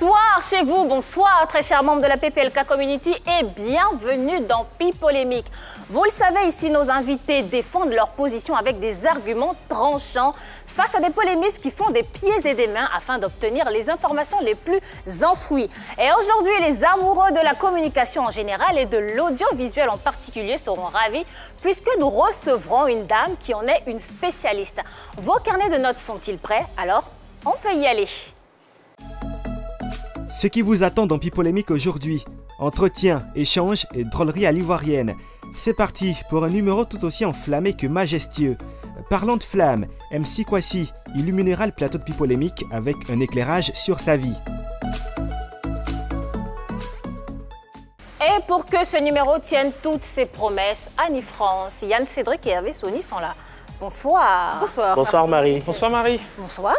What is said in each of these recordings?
Bonsoir chez vous, bonsoir très chers membres de la PPLK Community et bienvenue dans Pi Polémique. Vous le savez, ici nos invités défendent leur position avec des arguments tranchants face à des polémistes qui font des pieds et des mains afin d'obtenir les informations les plus enfouies. Et aujourd'hui, les amoureux de la communication en général et de l'audiovisuel en particulier seront ravis puisque nous recevrons une dame qui en est une spécialiste. Vos carnets de notes sont-ils prêts? Alors, on peut y aller. Ce qui vous attend dans Pipolémique aujourd'hui entretien, échange et drôlerie à l'ivoirienne. C'est parti pour un numéro tout aussi enflammé que majestueux. Parlant de flamme, MC Kwasi illuminera le plateau de Pipolémique avec un éclairage sur sa vie. Et pour que ce numéro tienne toutes ses promesses, Annie France, Yann Cédric et Hervé Sony sont là. Bonsoir. Bonsoir. Bonsoir Marie. Bonsoir Marie. Bonsoir.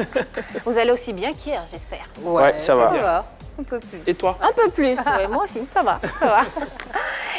Vous allez aussi bien qu'hier, j'espère. Ouais, ça va. Ça va. Un peu plus. Et toi Un peu plus, ouais, moi aussi, ça va, ça va.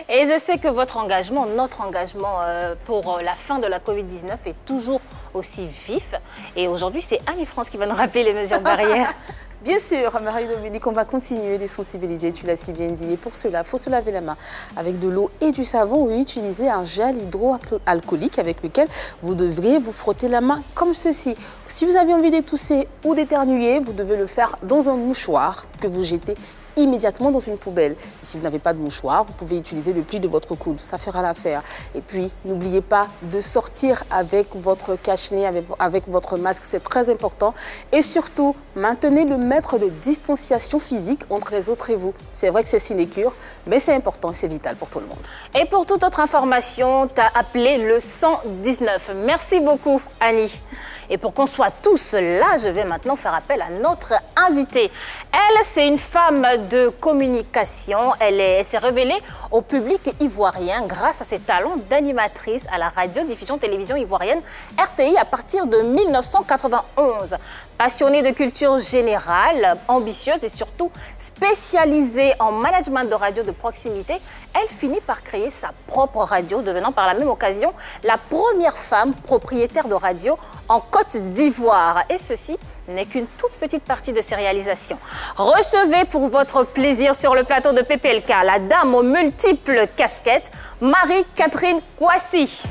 Et je sais que votre engagement, notre engagement euh, pour la fin de la Covid-19 est toujours aussi vif. Et aujourd'hui, c'est Annie-France qui va nous rappeler les mesures barrières. Bien sûr, Marie-Dominique, on va continuer de sensibiliser, tu l'as si bien dit. Et pour cela, il faut se laver la main avec de l'eau et du savon ou utiliser un gel hydroalcoolique avec lequel vous devriez vous frotter la main comme ceci. Si vous avez envie d'étousser ou d'éternuer, vous devez le faire dans un mouchoir que vous jetez immédiatement dans une poubelle. Et si vous n'avez pas de mouchoir, vous pouvez utiliser le pli de votre coude, ça fera l'affaire. Et puis, n'oubliez pas de sortir avec votre cache-nez, avec, avec, votre masque, c'est très important. Et surtout, maintenez le mètre de distanciation physique entre les autres et vous. C'est vrai que c'est sinécure, mais c'est important et c'est vital pour tout le monde. Et pour toute autre information, tu as appelé le 119. Merci beaucoup, Annie. Et pour qu'on soit tous là, je vais maintenant faire appel à notre invitée. Elle, c'est une femme de communication. Elle s'est révélée au public ivoirien grâce à ses talents d'animatrice à la radio-diffusion télévision ivoirienne RTI à partir de 1991. Passionnée de culture générale, ambitieuse et surtout spécialisée en management de radio de proximité, elle finit par créer sa propre radio, devenant par la même occasion la première femme propriétaire de radio en Côte d'Ivoire. Et ceci n'est qu'une toute petite partie de ses réalisations. Recevez pour votre plaisir sur le plateau de PPLK la dame aux multiples casquettes, Marie-Catherine Kouassi.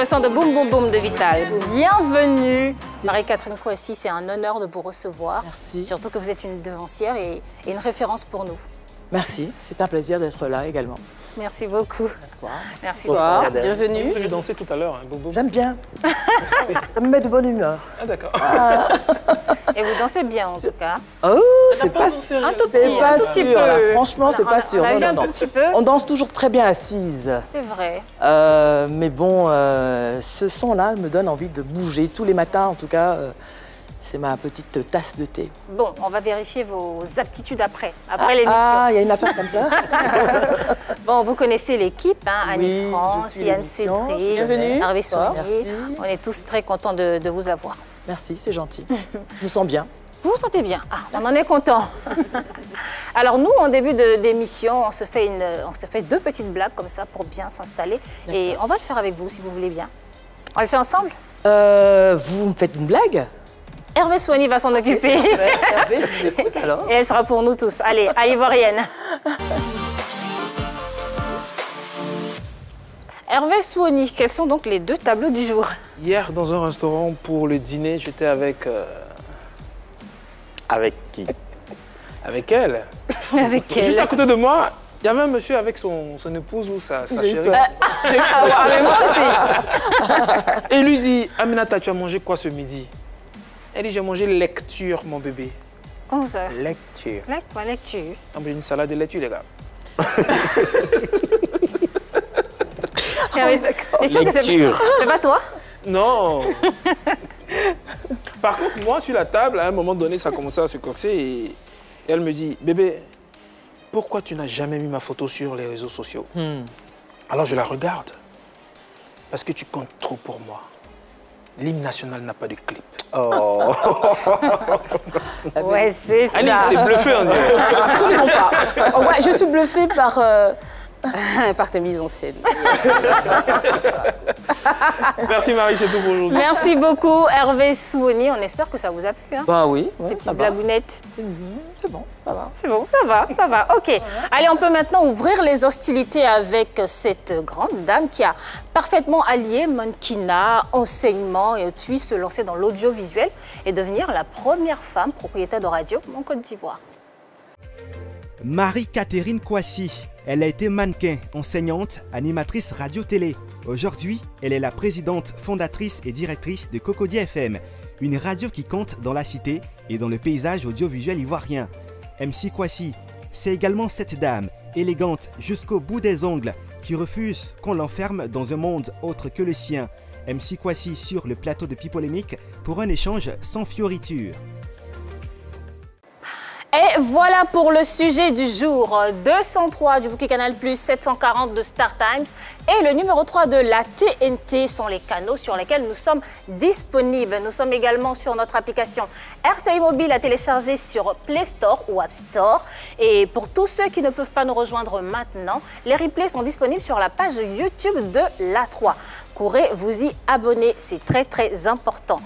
Le son de Boum Boum Boum de Vital. Bienvenue Marie-Catherine Kouassi, c'est un honneur de vous recevoir. Merci. Surtout que vous êtes une devancière et, et une référence pour nous. Merci, c'est un plaisir d'être là également. Merci beaucoup. Bonsoir. Merci Bonsoir, bienvenue. J'ai dansé tout à l'heure, hein, boum, boum. J'aime bien. Ça me met de bonne humeur. Ah d'accord. Et vous dansez bien en tout cas. Oh, c'est pas, dansé, Un tout c'est petit, pas un tout petit sûr. peu. là. Franchement, c'est pas sûr. On a Non, vu non, un non. tout petit peu. On danse toujours très bien assise. C'est vrai. Euh, mais bon, euh, ce son-là me donne envie de bouger tous les matins. En tout cas, euh, c'est ma petite tasse de thé. Bon, on va vérifier vos aptitudes après, après l'émission. Ah, il y a une affaire comme ça Bon, vous connaissez l'équipe, hein, Oui, Annie je France, Yann. Cédric, Bienvenue. Hervé. On est tous très contents de, de vous avoir. Merci, c'est gentil. Je me sens bien. Vous vous sentez bien Ah, on en est content. Alors nous, en début de- d'émission, on se fait une, on se fait deux petites blagues comme ça pour bien s'installer, et on va le faire avec vous si vous voulez bien. On le fait ensemble? Euh, vous me faites une blague? Hervé Soigny va s'en occuper, Hervé, je vous écoute alors. et elle sera pour nous tous. Allez, à l'ivoirienne. Hervé Souoni, quels sont donc les deux tableaux du jour? Hier, dans un restaurant pour le dîner, j'étais avec... euh, Avec qui? avec elle. Avec Juste elle à côté de moi, il y avait un monsieur avec son, son épouse ou sa, sa J'ai eu chérie. peur. Ah, mais moi aussi Et il lui dit, Aminata, tu as mangé quoi ce midi? Elle dit, j'ai mangé lecture, mon bébé. Comment ça? Lecture. Lec- quoi, lecture? Mais une salade de laitue, les gars. T'es sûr que c'est Lecture. c'est pas toi? Non Par contre, moi, sur la table, à un moment donné, ça commençait à se corser et, et elle me dit, bébé, pourquoi tu n'as jamais mis ma photo sur les réseaux sociaux? Hmm. Alors je la regarde. Parce que tu comptes trop pour moi. L'hymne national n'a pas de clip. Oh. Ouais, c'est ça. Annie, t'es bluffée, on dirait. Absolument pas. Ouais, je suis bluffée par, euh, par tes mises en scène. Merci Marie, c'est tout pour aujourd'hui. Merci beaucoup, Hervé Souoni. On espère que ça vous a plu. Hein, Bah oui, ouais, ça petites blagounettes. C'est c'est bon, ça va. C'est bon, ça va, ça va. Ok. Allez, on peut maintenant ouvrir les hostilités avec cette grande dame qui a parfaitement allié mannequinat, enseignement et puis se lancer dans l'audiovisuel et devenir la première femme propriétaire de radio en Côte d'Ivoire. Marie-Catherine Kouassi. Elle a été mannequin, enseignante, animatrice radio-télé. Aujourd'hui, elle est la présidente, fondatrice et directrice de Cocody FM, une radio qui compte dans la cité et dans le paysage audiovisuel ivoirien. MC Kouassi, c'est également cette dame, élégante jusqu'au bout des ongles, qui refuse qu'on l'enferme dans un monde autre que le sien. MC Kouassi sur le plateau de Pipolémique pour un échange sans fioriture. Et voilà pour le sujet du jour. 203 du bouquet Canal+, 740 de Star Times et le numéro 3 de la TNT sont les canaux sur lesquels nous sommes disponibles. Nous sommes également sur notre application RTI Mobile à télécharger sur Play Store ou App Store. Et pour tous ceux qui ne peuvent pas nous rejoindre maintenant, les replays sont disponibles sur la page YouTube de l'A3. Courez vous y abonner, c'est très très important.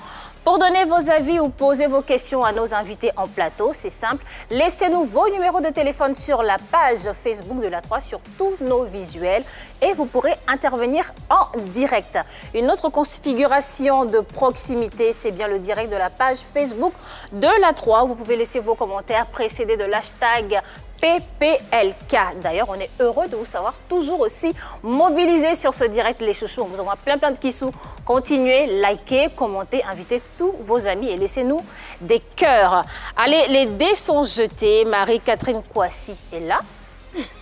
Pour donner vos avis ou poser vos questions à nos invités en plateau, c'est simple. Laissez-nous vos numéros de téléphone sur la page Facebook de la 3 sur tous nos visuels et vous pourrez intervenir en direct. Une autre configuration de proximité, c'est bien le direct de la page Facebook de la 3. Vous pouvez laisser vos commentaires précédés de l'hashtag PPLK. D'ailleurs, on est heureux de vous savoir toujours aussi mobilisés sur ce direct, les chouchous. On vous envoie plein plein de kissous. Continuez, likez, commentez, invitez tous vos amis et laissez-nous des cœurs. Allez, les dés sont jetés. Marie-Catherine Kouassi est là.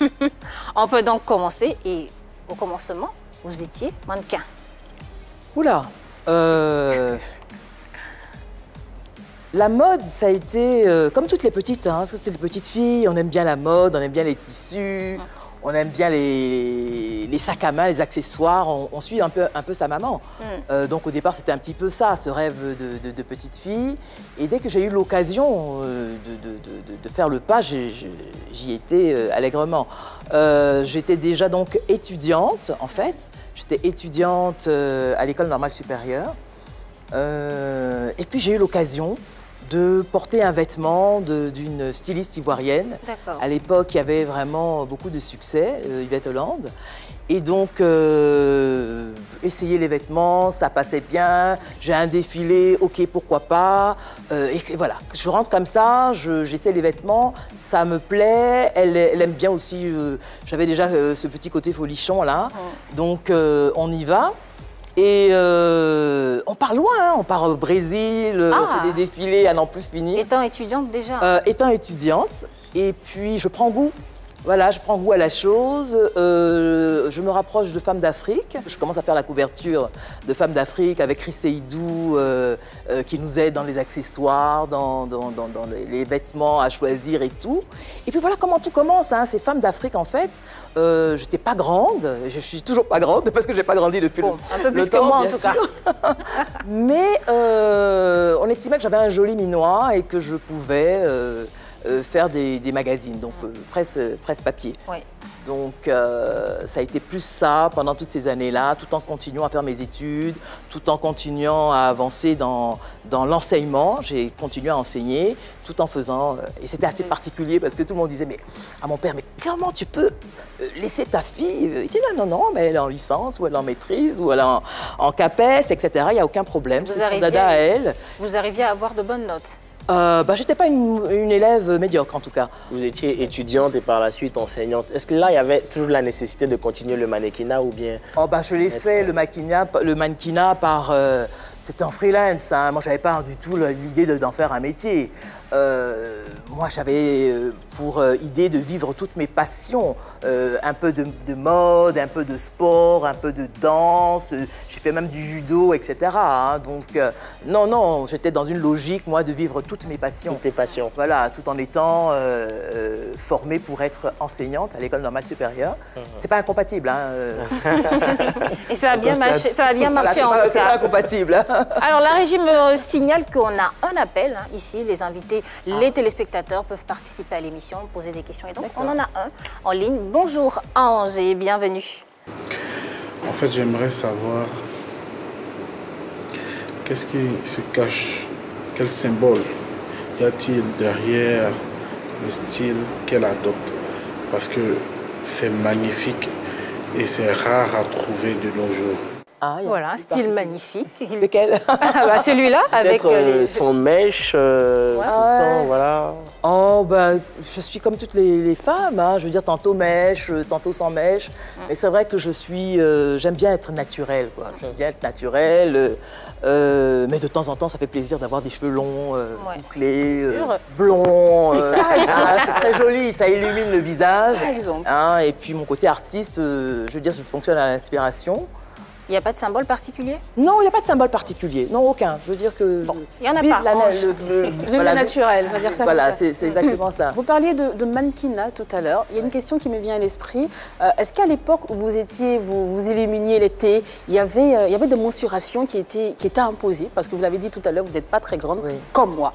on peut donc commencer. Et au commencement, vous étiez mannequin. Oula euh, La mode, ça a été, euh, comme toutes les petites, hein, toutes les petites filles, on aime bien la mode, on aime bien les tissus, on aime bien les, les sacs à main, les accessoires, on, on suit un peu, un peu sa maman. Euh, donc au départ, c'était un petit peu ça, ce rêve de, de- de petite fille. Et dès que j'ai eu l'occasion euh, de, de- faire le pas, j'y étais allègrement. J'étais déjà donc étudiante, en fait. J'étais étudiante à l'école normale supérieure. Et puis j'ai eu l'occasion de porter un vêtement d'une styliste ivoirienne. À l'époque, il y avait vraiment beaucoup de succès, euh, Yvette Hollande. Et donc, euh, essayer les vêtements, ça passait bien. J'ai un défilé, ok, pourquoi pas. Euh, et, et voilà, je rentre comme ça, je- j'essaie les vêtements, ça me plaît. Elle, elle aime bien aussi, euh, j'avais déjà ce petit côté folichon là. Donc, on y va. Et euh, on part loin, hein, on part au Brésil, euh, on Ah. fait des défilés à n'en plus finir. Étant étudiante déjà. Euh, étant étudiante, et puis je prends goût. Voilà, je prends goût à la chose. euh, je me rapproche de Femmes d'Afrique. Je commence à faire la couverture de Femmes d'Afrique avec Chris Seydou euh, euh, qui nous aide dans les accessoires, dans, dans- dans- dans les, vêtements à choisir et tout. Et puis voilà comment tout commence. Hein. Ces Femmes d'Afrique, en fait, euh, j'étais pas grande. Je suis toujours pas grande parce que j'ai pas grandi depuis Bon, le un peu le plus que moi, en tout cas. Mais on estimait que j'avais un joli minois et que je pouvais faire des, des magazines, donc euh, presse, presse papier. Oui. Donc euh, ça a été plus ça pendant toutes ces années-là, tout en continuant à faire mes études, tout en continuant à avancer dans, dans l'enseignement. J'ai continué à enseigner tout en faisant... euh, et c'était assez particulier parce que tout le monde disait mais, à mon père, mais comment tu peux euh, laisser ta fille euh Il dit non, non, non, mais elle est en licence ou elle est en maîtrise ou elle est en, en CAPES, etc. Il n'y a aucun problème. Vous arriviez dada à elle. Vous arriviez à avoir de bonnes notes. Euh, bah, J'étais pas une, une élève médiocre en tout cas. Vous étiez étudiante et par la suite enseignante. Est-ce que là, il y avait toujours la nécessité de continuer le mannequinat ou bien Oh bah je l'ai fait le mannequinat, le mannequinat par euh, c'était en freelance. Hein. Moi j'avais pas du tout l'idée de- d'en faire un métier. Euh, moi j'avais euh, pour euh, idée de vivre toutes mes passions, Euh, un peu de, de mode, un peu de sport, un peu de danse. J'ai fait même du judo, etc. hein. Donc euh, non non, j'étais dans une logique moi de vivre toutes mes passions. toutes tes passions Voilà, tout en étant euh, formée pour être enseignante à l'école normale supérieure. C'est pas incompatible. Hein. Et ça a bien marché, ça a bien marché c'est en pas- tout pas cas. incompatible. hein. Alors, la régie me signale qu'on a un appel hein, ici. Les invités, les téléspectateurs peuvent participer à l'émission, poser des questions. Et donc, on en a un en ligne. Bonjour Ange et bienvenue. En fait, j'aimerais savoir qu'est-ce qui se cache, quel symbole y a-t-il derrière le style qu'elle adopte? Parce que c'est magnifique et c'est rare à trouver de nos jours. Ah, il y a Voilà, un style magnifique. Il- Lequel Ah bah, Celui-là, avec euh, euh, les- son mèche, euh, Ouais. tout le temps, voilà. Oh, bah, je suis comme toutes les, les femmes, hein. je veux dire, tantôt mèche, euh, tantôt sans mèche. Mais c'est vrai que je suis, euh, j'aime bien être naturelle, quoi. J'aime bien être naturelle, mais de temps en temps, ça fait plaisir d'avoir des cheveux longs, euh, Ouais. bouclés, euh, blonds. euh, Par exemple. ah, c'est très joli, ça illumine le visage. Par exemple. Hein, et puis mon côté artiste, euh, je veux dire, je fonctionne à l'inspiration. Il n'y a pas de symbole particulier? Non, il n'y a pas de symbole particulier. Non, aucun. Je veux dire que. Bon, il y en a vive pas, la- le- le- Vive voilà, le naturel, on va dire ça Voilà, c'est exactement ça. Vous parliez de, de mannequinat tout à l'heure. Il y a une question qui me vient à l'esprit. Euh, Est-ce qu'à l'époque où vous étiez, vous, vous illuminiez l'été, il y avait, euh, il y avait des mensurations qui étaient, qui étaient imposées? Parce que vous l'avez dit tout à l'heure, vous n'êtes pas très grande Oui. comme moi.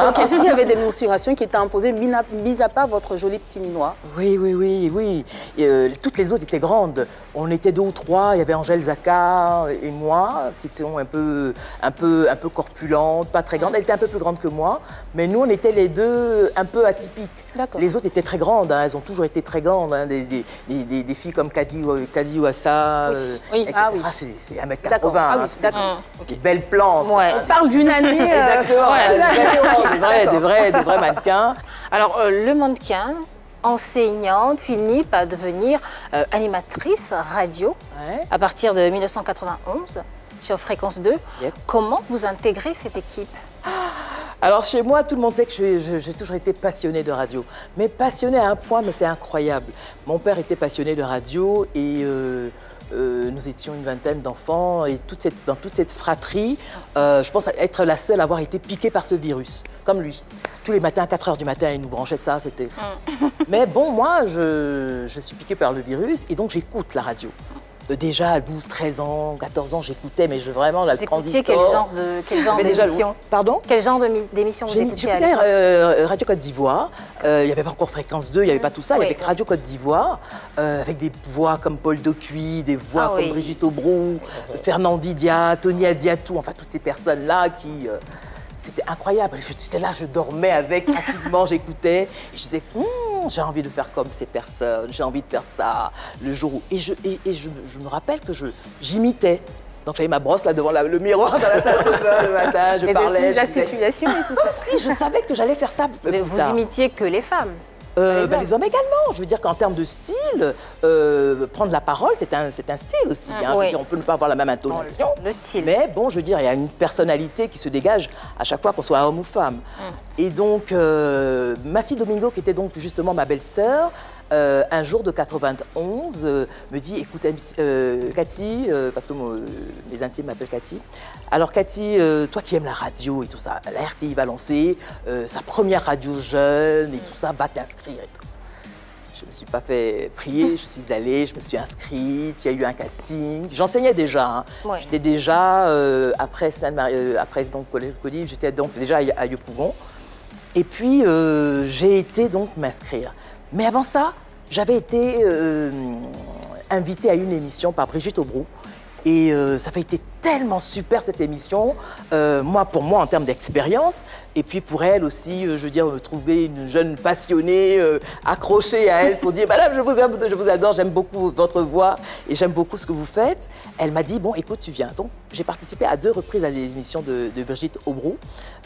Donc est-ce qu'il y avait des mensurations qui étaient imposées, mis à, mis à part votre joli petit minois? Oui, oui, oui, oui. Et, euh, toutes les autres étaient grandes. On était deux ou trois. Il y avait Angèle Zaka et moi, qui étions un peu, un peu, un peu corpulentes, pas très grandes. Elle était un peu plus grande que moi, mais nous, on était les deux un peu atypiques. Les autres étaient très grandes. hein. Elles ont toujours été très grandes. hein. Des, des, des- des- des filles comme Kadi, Kadi Ouassa. Oui. euh, Oui, ah oui. c'est c'est 1m80. D'accord. Ah hein. oui, C'est d'accord. Des belles plantes. Ouais. On parle d'une année. euh, Exactement, ouais, exactement, des vrais, des vrais, des vrais mannequins. Alors, euh, le mannequin, enseignante, finit par devenir euh, animatrice radio Ouais. à partir de 1991 sur Fréquence 2. Yep. Comment vous intégrez cette équipe? Alors chez moi, tout le monde sait que j'ai toujours été passionnée de radio. Mais passionnée à un point, mais c'est incroyable. Mon père était passionné de radio et euh, euh, nous étions une vingtaine d'enfants. Et toute cette- dans toute cette fratrie, euh, je pense être la seule à avoir été piquée par ce virus, comme lui. Tous les matins, à 4 heures du matin, il nous branchait ça, c'était fou. Mais bon, moi, je, je suis piquée par le virus et donc j'écoute la radio. Euh, Déjà à 12, 13 ans, 14 ans, j'écoutais, mais je, vraiment, Vous le écoutiez quel genre de quel genre Mais déjà, d'émission Pardon Quel genre d'émission vous écoutiez à l'époque euh, Radio Côte d'Ivoire. Euh, il n'y avait pas encore Fréquence 2, il n'y avait pas tout ça. Il Oui. y avait que Radio Côte d'Ivoire, euh, avec des voix comme Paul Docuy, des voix Ah comme oui. Brigitte Aubrou, Fernand Didia, Tony Adiatou, enfin toutes ces personnes-là qui. Euh, c'était incroyable. Je- J'étais là, je dormais avec, pratiquement, j'écoutais. Et je disais, Hum, j'ai envie de faire comme ces personnes, j'ai envie de faire ça le jour où. Et je, et, et je, je me rappelle que je- j'imitais. Donc j'avais ma brosse là devant la- le miroir dans la salle de bain le matin, je Et parlais. je disais- gesticulations et tout ça. si, je savais que j'allais faire ça. Mais plus vous imitiez que les femmes. Euh, les bah, hommes. les hommes également. Je veux dire qu'en termes de style, euh, prendre la parole, c'est un, un style aussi. hein. Oui. dire, on peut ne pas avoir la même intonation. Le style. Mais bon, je veux dire, il y a une personnalité qui se dégage à chaque fois qu'on soit homme ou femme. Mm. Et donc, euh, Massi Domingo, qui était donc justement ma belle-sœur, euh, un jour de 91, euh, me dit Écoute, euh, Cathy, parce que mon- mes intimes m'appellent Cathy. Alors, Cathy, toi qui aimes la radio et tout ça, la RTI va lancer sa première radio jeune et tout ça, va t'inscrire. et tout. Je ne me suis pas fait prier, je suis allée, je me suis inscrite, il y a eu un casting. J'enseignais déjà. hein. Ouais. J'étais déjà, après, après donc, Collège Cody, j'étais donc déjà à, à Yopougon. Et puis, j'ai été donc m'inscrire. Mais avant ça, j'avais été euh, invitée à une émission par Brigitte Aubrou. Et euh, ça avait été tellement super cette émission, Euh, moi pour moi en termes d'expérience, et puis pour elle aussi, euh, je veux dire, trouver une jeune passionnée, accrochée à elle pour dire, Madame, je vous je vous adore, j'aime beaucoup votre voix et j'aime beaucoup ce que vous faites. Elle m'a dit, bon, écoute, tu viens. Donc j'ai participé à deux reprises à des émissions de, de Brigitte Aubrou.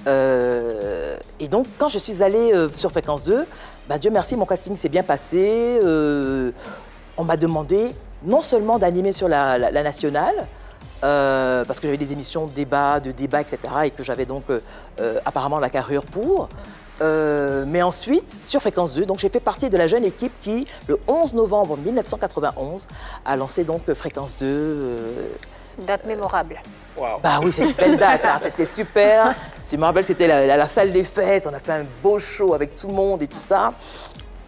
Euh, et donc quand je suis allée sur Fréquence 2, bah, Dieu merci, mon casting s'est bien passé. Euh, on m'a demandé non seulement d'animer sur la, nationale, euh, parce que j'avais des émissions de débat, de débat, etc., et que j'avais donc euh, apparemment la carrure pour. Mais ensuite, sur Fréquence 2, donc j'ai fait partie de la jeune équipe qui, le 11 novembre 1991, a lancé donc Fréquence 2. Date mémorable. bah oui, c'est une belle date, hein, c'était super. Si je me rappelle, c'était la, la- la salle des fêtes, on a fait un beau show avec tout le monde et tout ça.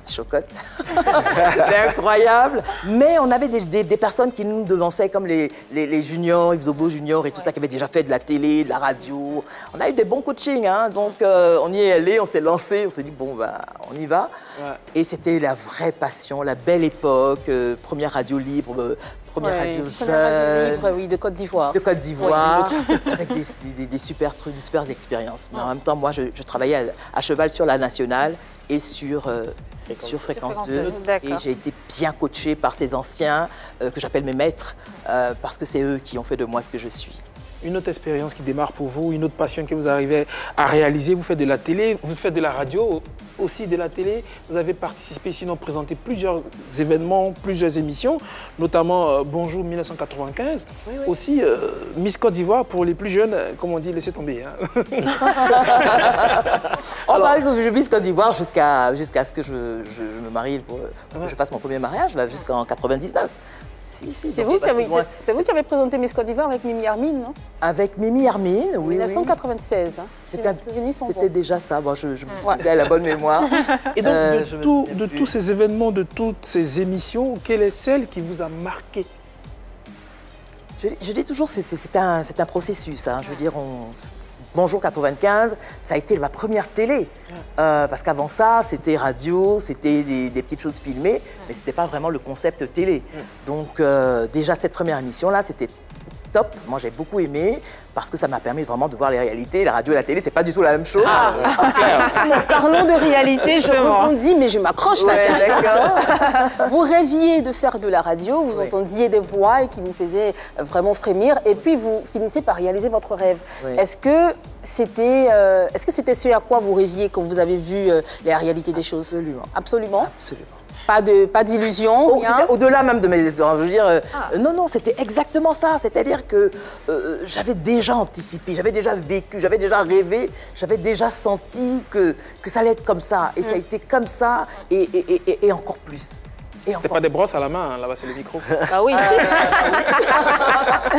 chocotte. C'était incroyable. Mais on avait des, des- des personnes qui nous devançaient, comme les, les, les juniors, juniors et tout ça, qui avaient déjà fait de la télé, de la radio. On a eu des bons coachings, hein. donc euh, on y est allé, on s'est lancé, on s'est dit, bon, bah, on y va. Ouais. Et c'était la vraie passion, la belle époque, euh, première radio libre, euh, première Ouais, radio première radio jeune libre, oui, de Côte d'Ivoire. de Côte d'Ivoire, Oui, avec des, des- des- des super trucs, des super expériences. Mais en même temps, moi, je, je travaillais à, à cheval sur la nationale et sur, euh, Fréquence sur Fréquence Fréquence 2. deux, d'accord. Et j'ai été bien coachée par ces anciens, euh, que j'appelle mes maîtres, euh, parce que c'est eux qui ont fait de moi ce que je suis. Une autre expérience qui démarre pour vous, une autre passion que vous arrivez à réaliser. Vous faites de la télé, vous faites de la radio, aussi de la télé. Vous avez participé, sinon présenté plusieurs événements, plusieurs émissions, notamment euh, Bonjour 1995. Aussi euh, Miss Côte d'Ivoire pour les plus jeunes, euh, comme on dit, laissez tomber. hein. Oh, bah, je vis Côte d'Ivoire jusqu'à jusqu'à ce que je, je- je me marie, pour, que je fasse mon premier mariage, là, jusqu'en 99. Si, si, C'est vous, qui avez, vous qui présenté Miss Côte d'Ivoire avec Mimi Armin, non? Avec Mimi Hermine, oui. oui. 1996, hein, si C'était déjà ça. Bon, je, je me Ouais. souviens à la bonne mémoire. Et donc, Euh, de, tout- tous ces événements, de toutes ces émissions, quelle est celle qui vous a marqué? Je, je dis toujours, un, c'est un processus. hein. Je veux dire, on- Bonjour 95, ça a été ma première télé. Euh, parce qu'avant ça, c'était radio, c'était des, des petites choses filmées, mais c'était pas vraiment le concept télé. Donc euh, déjà cette première émission-là, c'était top. Moi, j'ai beaucoup aimé parce que ça m'a permis vraiment de voir les réalités. La radio et la télé, c'est pas du tout la même chose. Justement, parlons de réalité, je rebondis, mais je m'accroche là. Ouais, d'accord. Vous rêviez de faire de la radio, vous Oui. entendiez des voix qui vous faisaient vraiment frémir, et puis vous finissez par réaliser votre rêve. Oui. Est-ce que c'était euh, est-ce que c'était ce à quoi vous rêviez quand vous avez vu euh, la réalité des choses? Absolument. Absolument. Pas de pas d'illusion, Oh, Au-delà même de mes espérances. Je veux dire, euh, euh, non, non, c'était exactement ça. C'est-à-dire que euh, j'avais déjà anticipé, j'avais déjà vécu, j'avais déjà rêvé, j'avais déjà senti que, que ça allait être comme ça. Et ça a été comme ça et, et- et- et- et encore plus. C'était encore pas des brosses à la main, hein, là-bas c'est le micro. Oui.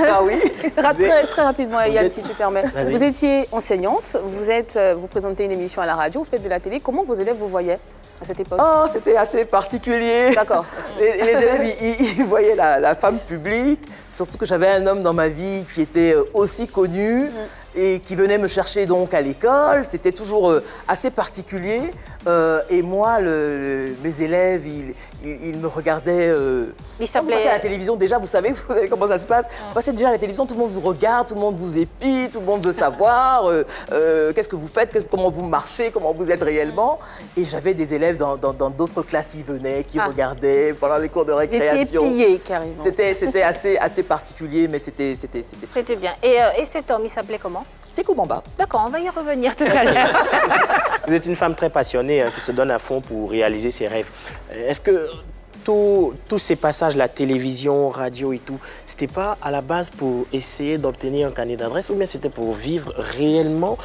Ah oui Ra- Vous êtes- Très, très rapidement, Yann, êtes- si tu permets. Vous étiez enseignante, vous, êtes, euh, vous présentez une émission à la radio, vous faites de la télé. Comment vos élèves vous voyaient à cette époque? Oh, c'était assez particulier. D'accord. Les, les élèves, ils, voyaient la, la femme publique, surtout que j'avais un homme dans ma vie qui était euh, aussi connu et qui venait me chercher donc à l'école. C'était toujours euh, assez particulier. Euh, et moi, le- mes élèves, ils, ils- ils me regardaient. euh, Il quand vous passez à la télévision, déjà, vous savez, vous savez comment ça se passe. Vous passez déjà à la télévision, tout le monde vous regarde, tout le monde vous épie, tout le monde veut savoir euh, qu'est-ce que vous faites, comment vous marchez, comment vous êtes réellement. Et j'avais des élèves dans d'autres classes qui venaient, qui Ah. regardaient pendant les cours de récréation. plié carrément. C'était assez, assez particulier, mais c'était c'était bien. Et, et cet homme, il s'appelait comment? C'est Koumamba. D'accord, on va y revenir tout à l'heure. Vous êtes une femme très passionnée hein, qui se donne à fond pour réaliser ses rêves. Est-ce que tous tous ces passages, la télévision, radio et tout, c'était pas à la base pour essayer d'obtenir un carnet d'adresse ou bien c'était pour vivre réellement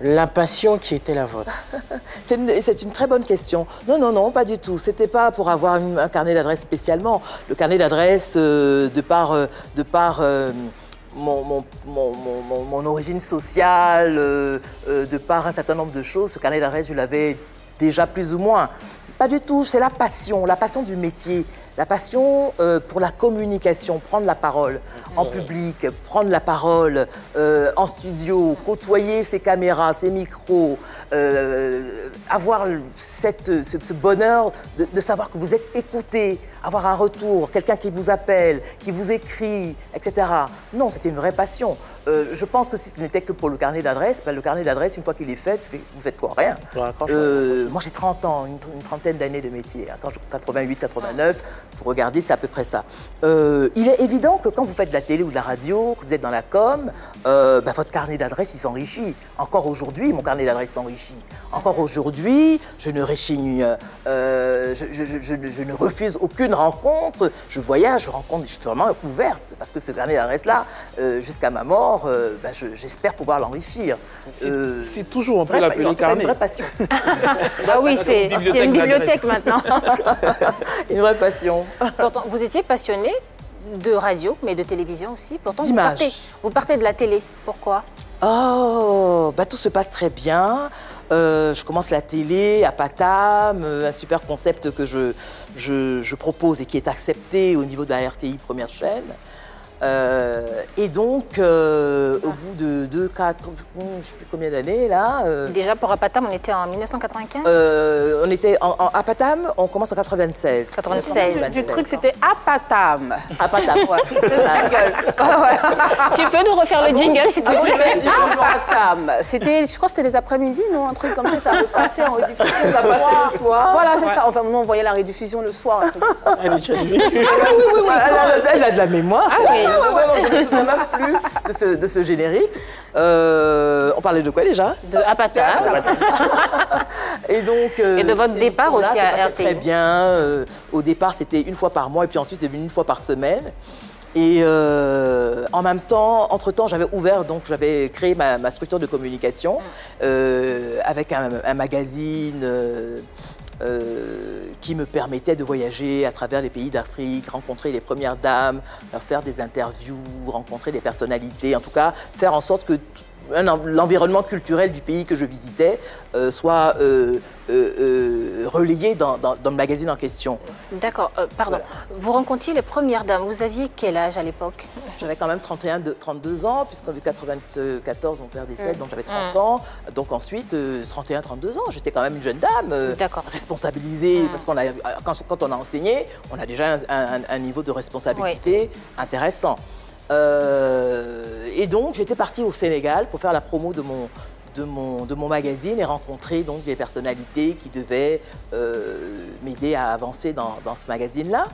la passion qui était la vôtre? C'est une, très bonne question. Non, non, non, pas du tout. C'était pas pour avoir un carnet d'adresse spécialement. Le carnet d'adresse, euh, de par, euh, de par euh, mon, mon- mon- mon- mon- mon origine sociale, euh, euh, de par un certain nombre de choses, ce carnet d'adresse, je l'avais déjà plus ou moins. Pas du tout, c'est la passion, la passion du métier, la passion euh, pour la communication, prendre la parole en public, prendre la parole euh, en studio, côtoyer ses caméras, ses micros, euh, avoir cette, ce, ce bonheur de, de savoir que vous êtes écouté, avoir un retour, quelqu'un qui vous appelle, qui vous écrit, etc. Non, c'était une vraie passion. Euh, je pense que si ce n'était que pour le carnet d'adresse, ben, le carnet d'adresse, une fois qu'il est fait, vous faites quoi? Rien. Euh, moi, j'ai 30 ans, une, une trentaine d'années de métier. hein. Quand je- 88, 89, pour regarder, c'est à peu près ça. Euh, il est évident que quand vous faites de la télé ou de la radio, que vous êtes dans la com, ben, votre carnet d'adresse, il s'enrichit. Encore aujourd'hui, mon carnet d'adresse s'enrichit. Encore aujourd'hui, je ne réchigne, je, je ne refuse aucune rencontre. Je voyage, je rencontre, je suis vraiment ouverte. Parce que ce carnet d'adresse-là, euh, jusqu'à ma mort, euh, ben, je- j'espère pouvoir l'enrichir. C'est Euh, c'est toujours, on peut l'appeler cas, une carnet. vraie passion. Ah oui, c'est une bibliothèque maintenant. Une vraie passion. Pourtant, vous étiez passionné de radio, mais de télévision aussi. Pourtant, vous partez, vous partez de la télé. Pourquoi? Oh, bah tout se passe très bien. Euh, je commence la télé à Patam, euh, un super concept que je, je, je propose et qui est accepté au niveau de la RTI première chaîne. Euh, et donc, euh, au bout de 2, 4, je ne sais plus combien d'années, là, euh, Déjà pour Apatam, on était en 1995 euh, on était en, en- à Patam, on commence en 96. 96. Du truc, c'était Apatam. À Patam, ouais. Le jingle. Tu peux nous refaire le jingle s'il te Ah, plaît oui, Apatam. C'était, je crois que c'était les après-midi, non Un truc comme ça, ça avait passé en rediffusion. Ça passait le soir. Voilà, c'est ça. Enfin, nous, on voyait la rediffusion le soir. un truc comme ça. Elle, a, elle a de la mémoire. c'est oui. Non, je ne me souviens même plus de ce, de ce générique. Euh, on parlait de quoi déjà? De Apatam. Et donc. euh, Et de votre départ aussi à RTI. Très bien. Euh, au départ, c'était une fois par mois, et puis ensuite, c'est devenu une fois par semaine. Et euh, en même temps, entre-temps, j'avais ouvert, donc j'avais créé ma, ma structure de communication euh, avec un, un magazine euh, euh, qui me permettait de voyager à travers les pays d'Afrique, rencontrer les premières dames, leur faire des interviews, rencontrer des personnalités, en tout cas faire en sorte que l'environnement culturel du pays que je visitais euh, soit euh, euh, relayé dans, dans- dans le magazine en question. D'accord, pardon. Vous rencontriez les premières dames. Vous aviez quel âge à l'époque? J'avais quand même 31, de- 32 ans, puisqu'en 94, mon père décède, Mm. donc j'avais 30 ans. Donc ensuite, euh, 31, 32 ans, j'étais quand même une jeune dame, responsabilisée, parce qu'on a, quand, quand on a enseigné, on a déjà un, un- un niveau de responsabilité intéressant. Euh, et donc, j'étais partie au Sénégal pour faire la promo de mon, de mon, de mon magazine et rencontrer donc des personnalités qui devaient euh, m'aider à avancer dans, dans ce magazine-là.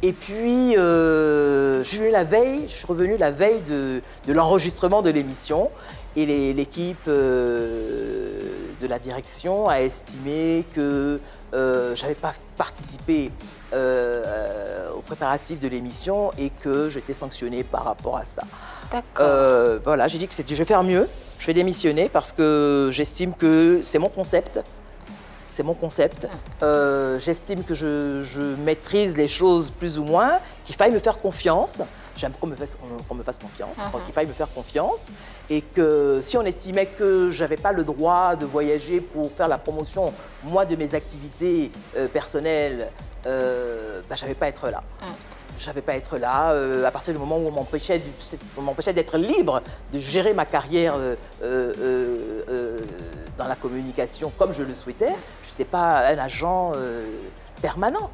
Et puis, euh, je suis la veille, je suis revenue la veille de, l'enregistrement de l'émission. Et l'équipe de la direction a estimé que je n'avais pas participé euh, aux préparatifs de l'émission et que j'étais sanctionnée par rapport à ça. D'accord. Euh, voilà, j'ai dit que je vais faire mieux, je vais démissionner parce que j'estime que c'est mon concept. C'est mon concept. Euh, J'estime que je, je maîtrise les choses plus ou moins, qu'il faille me faire confiance. J'aime qu'on me fasse, me confiance, qu'il faille me faire confiance. Et que si on estimait que j'avais pas le droit de voyager pour faire la promotion, moi, de mes activités euh, personnelles, euh, bah, j'avais pas à être là. Je savais pas être là. euh, à partir du moment où on m'empêchait, d'être libre, de gérer ma carrière euh, euh, dans la communication comme je le souhaitais, je n'étais pas un agent permanent.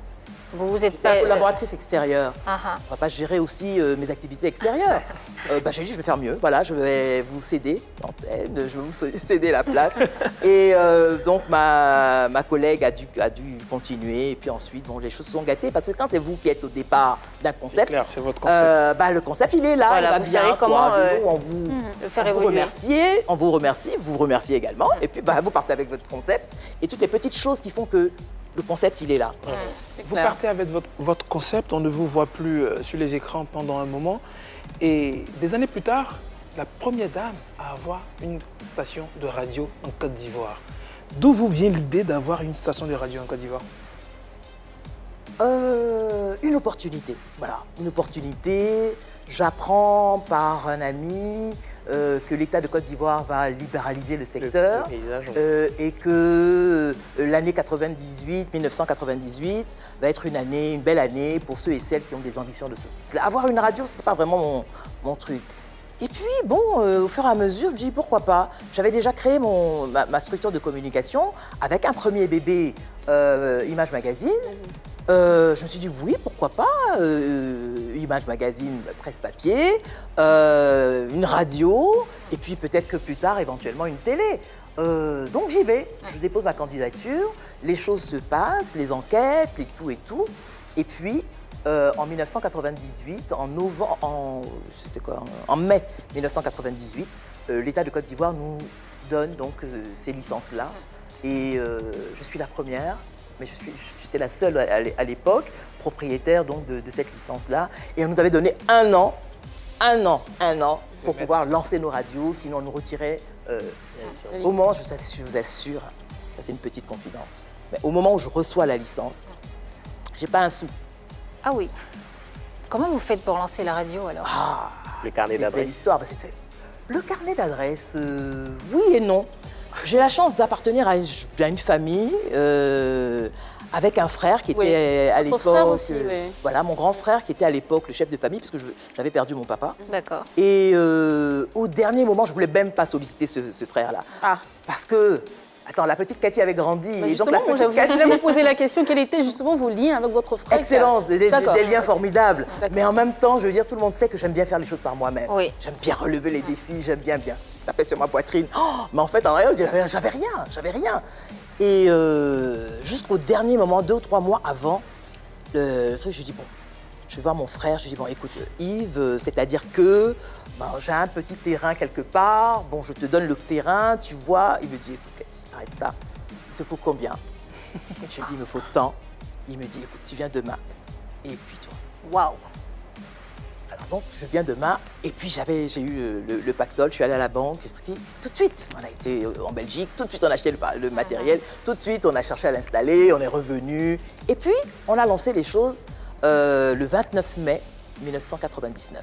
Vous vous êtes pas. la collaboratrice extérieure. Ah, ah. On va pas gérer aussi euh, mes activités extérieures. Euh, bah, j'ai dit, je vais faire mieux. Voilà, je vais vous céder l'antenne, je vais vous céder la place. Et euh, donc, ma, ma collègue a dû, a dû continuer. Et puis ensuite, bon, les choses se sont gâtées parce que quand c'est vous qui êtes au départ d'un concept, c'est votre concept. euh, bah, le concept, il est là. Voilà, il va vous bien, savez quoi. comment, euh, jour on vous, le faire on vous remercie, on vous remercie, vous vous remerciez également. Et puis, bah, vous partez avec votre concept et toutes les petites choses qui font que le concept, il est là. Vous partez avec votre, votre concept, on ne vous voit plus euh, sur les écrans pendant un moment. Et des années plus tard, la première dame à avoir une station de radio en Côte d'Ivoire. D'où vous vient l'idée d'avoir une station de radio en Côte d'Ivoire? Euh, une opportunité, voilà, une opportunité. J'apprends par un ami euh, que l'État de Côte d'Ivoire va libéraliser le secteur le paysage, oui. euh, et que l'année 98, 1998, va être une année, une belle année pour ceux et celles qui ont des ambitions de ce. Avoir une radio, c'était pas vraiment mon, mon truc. Et puis, bon, euh, au fur et à mesure, je me dis pourquoi pas. J'avais déjà créé mon, ma, ma structure de communication avec un premier bébé euh, Image Magazine. Euh, je me suis dit oui, pourquoi pas, euh, Image Magazine, presse papier, euh, une radio, et puis peut-être que plus tard, éventuellement, une télé. Euh, donc j'y vais, je dépose ma candidature, les choses se passent, les enquêtes, et tout et tout. Et puis, en 1998, en novembre, en, quoi, en mai 1998, euh, l'État de Côte d'Ivoire nous donne donc ces licences-là. Et je suis la première, mais je suis, j'étais la seule à, l'é- à l'époque propriétaire donc de, de cette licence-là. Et on nous avait donné un an, un an, un an pour pouvoir lancer nos radios, sinon on nous retirait. euh, au moment, je vous assure, je vous assure, ça c'est une petite confidence, mais au moment où je reçois la licence, j'ai pas un sou. Ah oui. Comment vous faites pour lancer la radio alors? Ah, Le carnet d'adresse. histoire. parce que c'est- Le carnet d'adresse, euh, oui et non. J'ai la chance d'appartenir à, une- à une famille euh, avec un frère qui Oui. était à l'époque. oui. Voilà, mon grand frère qui était à l'époque le chef de famille, puisque j'avais perdu mon papa. D'accord. Et euh, au dernier moment, je voulais même pas solliciter ce, ce frère-là. Ah, Parce que, attends, la petite Cathy avait grandi. bah et donc la je voulais vous poser la question, quel était justement vos liens avec votre frère Excellent, des, des- D'accord. des liens formidables. Mais en même temps, je veux dire, tout le monde sait que j'aime bien faire les choses par moi-même. Oui. J'aime bien relever les défis, j'aime bien bien taper sur ma poitrine. Oh, mais en fait, en réalité, j'avais rien, j'avais rien. Et euh, jusqu'au dernier moment, deux ou trois mois avant, le, je dis bon, je vais voir mon frère, je dis bon, écoute, Yves, euh, c'est-à-dire que ben, j'ai un petit terrain quelque part, bon, je te donne le terrain, tu vois. Il me dit, écoute, arrête ça, il te faut combien? Je lui dis, il me faut tant. Il me dit, écoute, tu viens demain. Et puis, tu vois. Waouh. Alors donc, je viens demain, et puis j'avais, j'ai eu euh, le, le pactole, je suis allé à la banque, tout de suite, on a été euh, en Belgique, tout de suite on a acheté le, le matériel, tout de suite on a cherché à l'installer, on est revenu, et puis on a lancé les choses euh, le 29 mai 1999.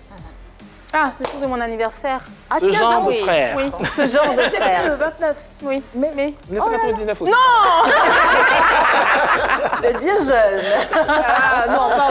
Ah, le jour de mon anniversaire. Ah, Ce tiens, genre bah de oui. frère. Oui, Ce genre de C'était le frère. 29, oui. Mais- mais 1999 aussi. vous êtes bien jeune.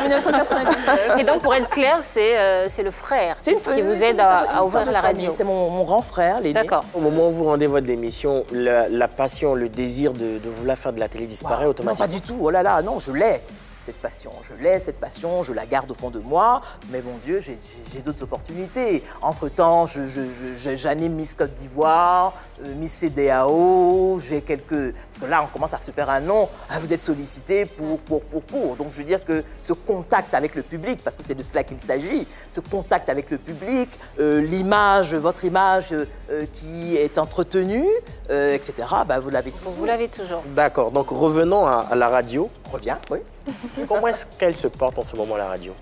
En 1999. Et donc, pour être clair, c'est euh, c'est le frère C'est une- qui vous aide à, ouvrir la radio. C'est mon, mon grand frère, l'aîné. D'accord. Au moment où vous rendez votre démission, la, la passion, le désir de, de vouloir faire de la télé disparaît automatiquement. pas du tout. Oh là là, non, je l'ai. Cette passion, je l'ai, cette passion, je la garde au fond de moi. Mais mon Dieu, j'ai- j'ai j'ai d'autres opportunités. Entre-temps, je- je- je- je- j'anime Miss Côte d'Ivoire, euh, Miss CDAO, j'ai quelques... Parce que là, on commence à se faire un nom. Ah, vous êtes sollicité pour, pour, pour, pour. Donc, je veux dire que ce contact avec le public, parce que c'est de cela qu'il s'agit, ce contact avec le public, euh, l'image, votre image euh, qui est entretenue, euh, etc., bah, vous l'avez toujours. Vous l'avez toujours. D'accord, donc revenons à, à la radio. On revient, oui. Comment est-ce qu'elle se porte en ce moment, la radio?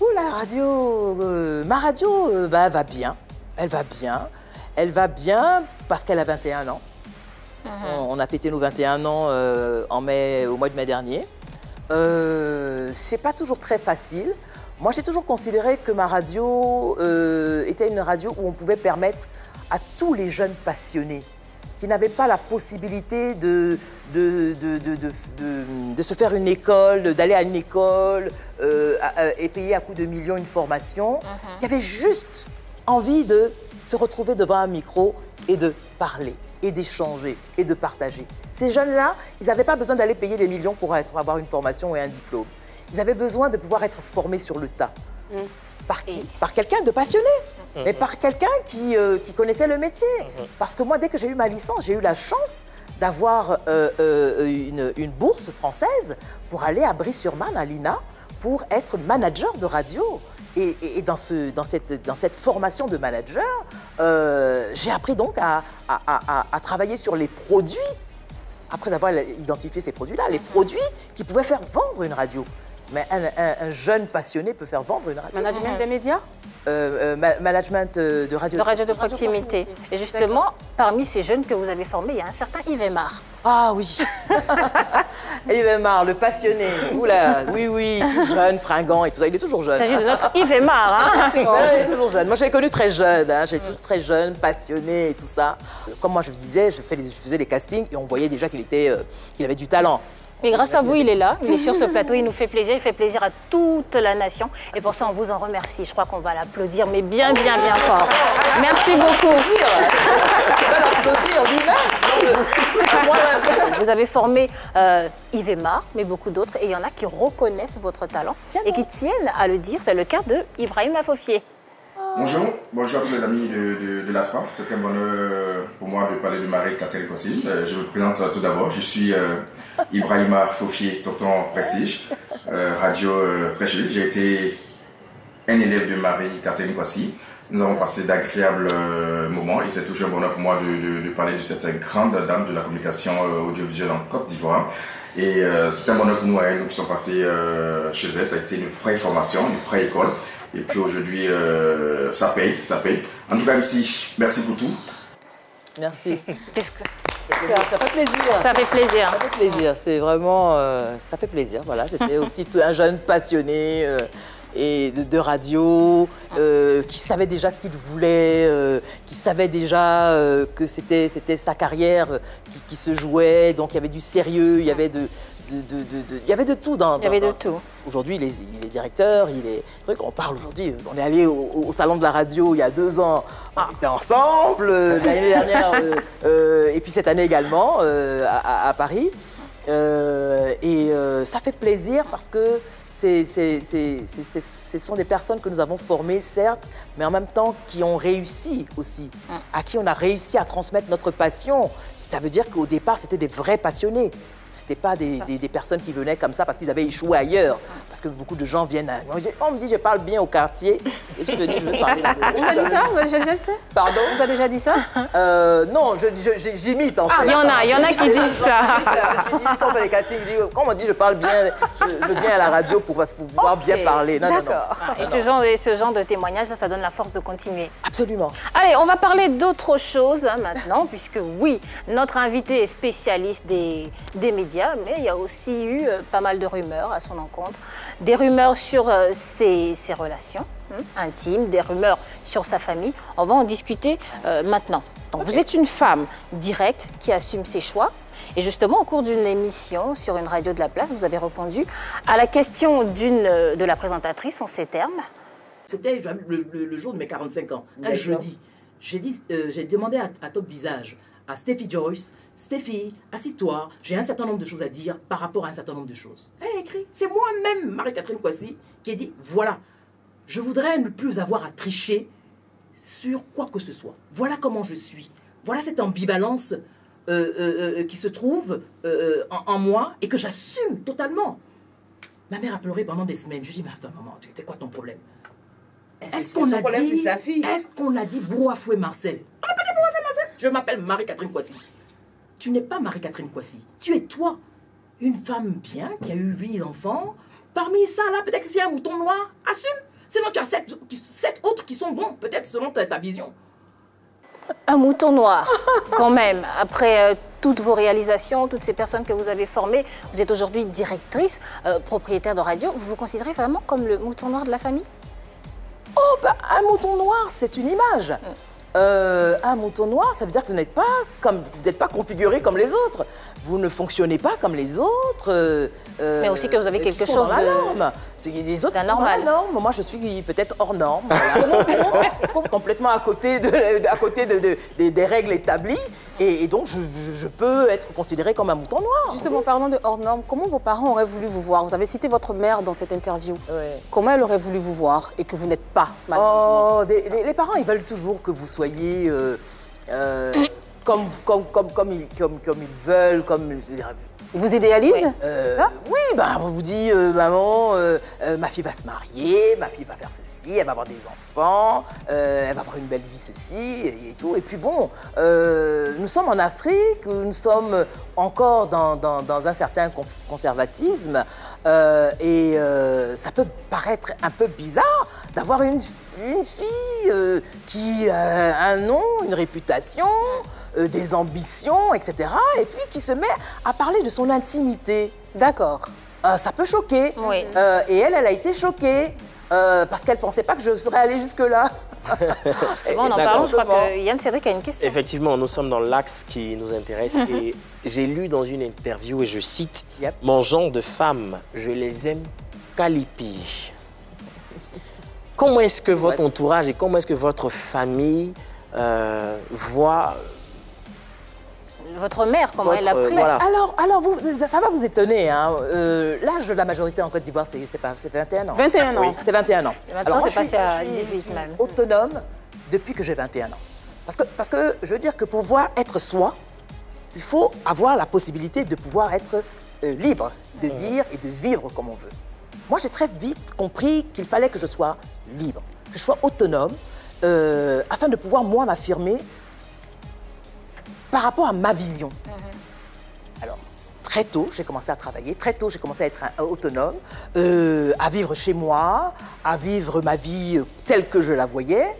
Ouh, la radio, euh, ma radio euh, bah, va bien. Elle va bien. Elle va bien parce qu'elle a 21 ans. on, on a fêté nos 21 ans euh, en mai, au mois de mai dernier. Euh, c'est pas toujours très facile. Moi, j'ai toujours considéré que ma radio euh, était une radio où on pouvait permettre à tous les jeunes passionnés qui n'avaient pas la possibilité de, de, de, de, se faire une école, d'aller à une école euh, à- et payer à coups de millions une formation, qui avaient juste envie de se retrouver devant un micro et de parler, et d'échanger, et de partager. Ces jeunes-là, ils n'avaient pas besoin d'aller payer des millions pour être- avoir une formation et un diplôme. Ils avaient besoin de pouvoir être formés sur le tas. Par qui Par quelqu'un de passionné, mais par quelqu'un qui, euh, qui connaissait le métier. Parce que moi, dès que j'ai eu ma licence, j'ai eu la chance d'avoir euh, euh, une, une bourse française pour aller à Brie-sur-Marne, à l'INA, pour être manager de radio. Et, et- et dans, ce, dans, cette, dans cette formation de manager, j'ai appris donc à, à- à- à- à travailler sur les produits, après avoir identifié ces produits-là, les produits qui pouvaient faire vendre une radio. Mais un, un- un jeune passionné peut faire vendre une radio. Management des médias Euh, euh, ma- management euh, de radio. De radio de proximité. proximité. Et justement, parmi ces jeunes que vous avez formés, il y a un certain Yves Aymar. Ah oui. Yves Aymar, le passionné. Oula, oui, oui, jeune, fringant et tout ça. Il est toujours jeune. Il s'agit de notre Yves Aymar. Hein il est toujours jeune. Moi, je l'ai connu très jeune. Hein. J'étais très jeune, passionné et tout ça. Comme moi, je vous disais, je, fais les- je faisais les castings et on voyait déjà qu'il était, euh, qu'il avait du talent. Mais grâce à vous, il est là, il est sur ce plateau, il nous fait plaisir, il fait plaisir à toute la nation. Et pour ça, on vous en remercie. Je crois qu'on va l'applaudir, mais bien, bien, bien fort. Merci beaucoup. Vous avez formé euh, Yves Aymar, mais beaucoup d'autres, et il y en a qui reconnaissent votre talent et qui tiennent à le dire. C'est le cas de Ibrahim Afofier. Bonjour, bonjour à tous les amis de, de l'A3. C'est un bonheur pour moi de parler de Marie Catherine Kossi. Euh, je me présente tout d'abord. Je suis euh, Ibrahima Fofier, tonton Prestige, euh, radio euh. J'ai été un élève de Marie Catherine Kossi. Nous avons passé d'agréables euh, moments et c'est toujours un bonheur pour moi de, parler de cette grande dame de la communication euh, audiovisuelle en Côte d'Ivoire. Et euh, c'est un bonheur pour nous, hein, nous qui sommes passés euh, chez elle. Ça a été une vraie formation, une vraie école. Et puis aujourd'hui, euh, ça paye, ça paye. En tout cas, merci, merci pour tout. Merci. Qu'est-ce que- Ça fait plaisir. Ça fait plaisir. Ça fait plaisir, c'est vraiment, euh, ça fait plaisir. Voilà, c'était aussi un jeune passionné. euh, et de, de radio, euh, qui savait déjà ce qu'il voulait, euh, qui savait déjà euh, que c'était c'était sa carrière qui, qui se jouait. Donc il y avait du sérieux, il y avait de, de, de- de- de- il y avait de tout dans. Il y avait dans- de dans- tout. Aujourd'hui, il est, il est directeur, il est truc. On parle aujourd'hui. On est allé au, au salon de la radio il y a deux ans. On était ensemble euh, l'année dernière euh, euh, et puis cette année également à, Paris. Et ça fait plaisir parce que ce sont des personnes que nous avons formées, certes, mais en même temps qui ont réussi aussi, à qui on a réussi à transmettre notre passion. Ça veut dire qu'au départ, c'était des vrais passionnés. C'était pas des, des- des personnes qui venaient comme ça parce qu'ils avaient échoué ailleurs. Parce que beaucoup de gens viennent. À... On me dit, je parle bien au quartier. Je suis venue, je veux parler. Vous avez dit ça? Vous avez déjà dit ça? Pardon? Vous avez déjà dit ça? Euh, Non, j'imite en Ah, fait. il y en a, il y en a qui disent ça. Quand on fait les castings, je dis, quand on me dit je parle bien, je, je viens à la radio pour, pour pouvoir bien parler. Non, non, non. D'accord. Et ce genre, et ce genre de témoignage, ça donne la force de continuer. Absolument. Allez, on va parler d'autre chose hein, maintenant, puisque oui, notre invité est spécialiste des, des médias, mais il y a aussi eu euh, pas mal de rumeurs à son encontre. Des rumeurs sur euh, ses, ses relations hein, intimes, des rumeurs sur sa famille. On va en discuter euh, maintenant. Donc, vous êtes une femme directe qui assume ses choix. Et justement, au cours d'une émission sur une radio de la place, vous avez répondu à la question euh, de la présentatrice en ces termes. C'était le, le- le jour de mes 45 ans, un jeudi. J'ai euh, demandé à, à Top Visage, à Steffi Joyce, Steffi, assis-toi, j'ai un certain nombre de choses à dire par rapport à un certain nombre de choses. Elle a écrit, c'est moi-même, Marie-Catherine Coissy, qui a dit, voilà, je voudrais ne plus avoir à tricher sur quoi que ce soit. Voilà comment je suis. Voilà cette ambivalence euh, euh, euh, qui se trouve en, en moi et que j'assume totalement. Ma mère a pleuré pendant des semaines. Je lui dis, mais attends, maman, c'est quoi ton problème? Est-ce qu'on a dit, est-ce qu'on a dit Brouafoué Marcel? On n'a pas dit Brouafoué Marcel. Je m'appelle Marie-Catherine Coissy. Tu n'es pas Marie-Catherine Coissy. Tu es toi, une femme bien qui a eu huit enfants. Parmi ça, là, peut-être que c'est un mouton noir. Assume. Sinon, tu as sept, sept autres qui sont bons, peut-être selon ta, ta vision. Un mouton noir, quand même. Après euh, toutes vos réalisations, toutes ces personnes que vous avez formées, vous êtes aujourd'hui directrice, euh, propriétaire de radio. Vous vous considérez vraiment comme le mouton noir de la famille? Oh, bah, un mouton noir, c'est une image. Euh, un mouton noir, ça veut dire que vous n'êtes pas, comme, vous n'êtes pas configuré comme les autres. Vous ne fonctionnez pas comme les autres. euh, euh, Mais aussi que vous avez quelque qui sont chose dans la de- norme. C'est les autres qui sont dans la norme. Moi, je suis peut-être hors norme. voilà. complètement à côté, de, à côté de, de- des, des règles établies. Et, et donc, je, peux être considéré comme un mouton noir. Justement, parlons de hors normes. Comment vos parents auraient voulu vous voir? Vous avez cité votre mère dans cette interview. Ouais. Comment elle aurait voulu vous voir et que vous n'êtes pas, malheureusement? Oh, des- des- les parents, ils veulent toujours que vous soyez euh, euh, comme, comme, comme, comme, ils, comme, comme ils veulent, comme... Vous idéalisent Euh, oui, bah, on vous dit, euh, maman, euh, euh, ma fille va se marier, ma fille va faire ceci, elle va avoir des enfants, euh, elle va avoir une belle vie, ceci et, et tout. Et puis bon, euh, nous sommes en Afrique, nous sommes encore dans, dans- dans un certain con- conservatisme euh, et euh, ça peut paraître un peu bizarre d'avoir une, une fille euh, qui a un nom, une réputation, euh, des ambitions, etc. Et puis qui se met à parler de son intimité. D'accord. Euh, ça peut choquer. Oui. Euh, et elle, elle a été choquée. euh, parce qu'elle pensait pas que je serais allée jusque-là. Justement, en parlant, je crois que Yann Cédric a une question. Effectivement, nous sommes dans l'axe qui nous intéresse et j'ai lu dans une interview et je cite Yep. Mon genre de femme, je les aime calipi. Comment est-ce que votre entourage et comment est-ce que votre famille euh, voit Votre mère, comment elle l'a pris voilà. Alors, alors vous, ça, ça va vous étonner. hein. Euh, L'âge de la majorité en Côte d'Ivoire, c'est c'est pas- c'est 21 ans. 21 ans. C'est 21 ans. Et maintenant, c'est passé à je suis- 18 je suis même. autonome depuis que j'ai 21 ans. Parce que, parce que je veux dire que pour pouvoir être soi, il faut avoir la possibilité de pouvoir être euh, libre, de dire et de vivre comme on veut. Moi, j'ai très vite compris qu'il fallait que je sois libre, que je sois autonome, euh, afin de pouvoir, moi, m'affirmer par rapport à ma vision. Alors, très tôt, j'ai commencé à travailler. Très tôt, j'ai commencé à être un- autonome, euh, à vivre chez moi, à vivre ma vie euh, telle que je la voyais.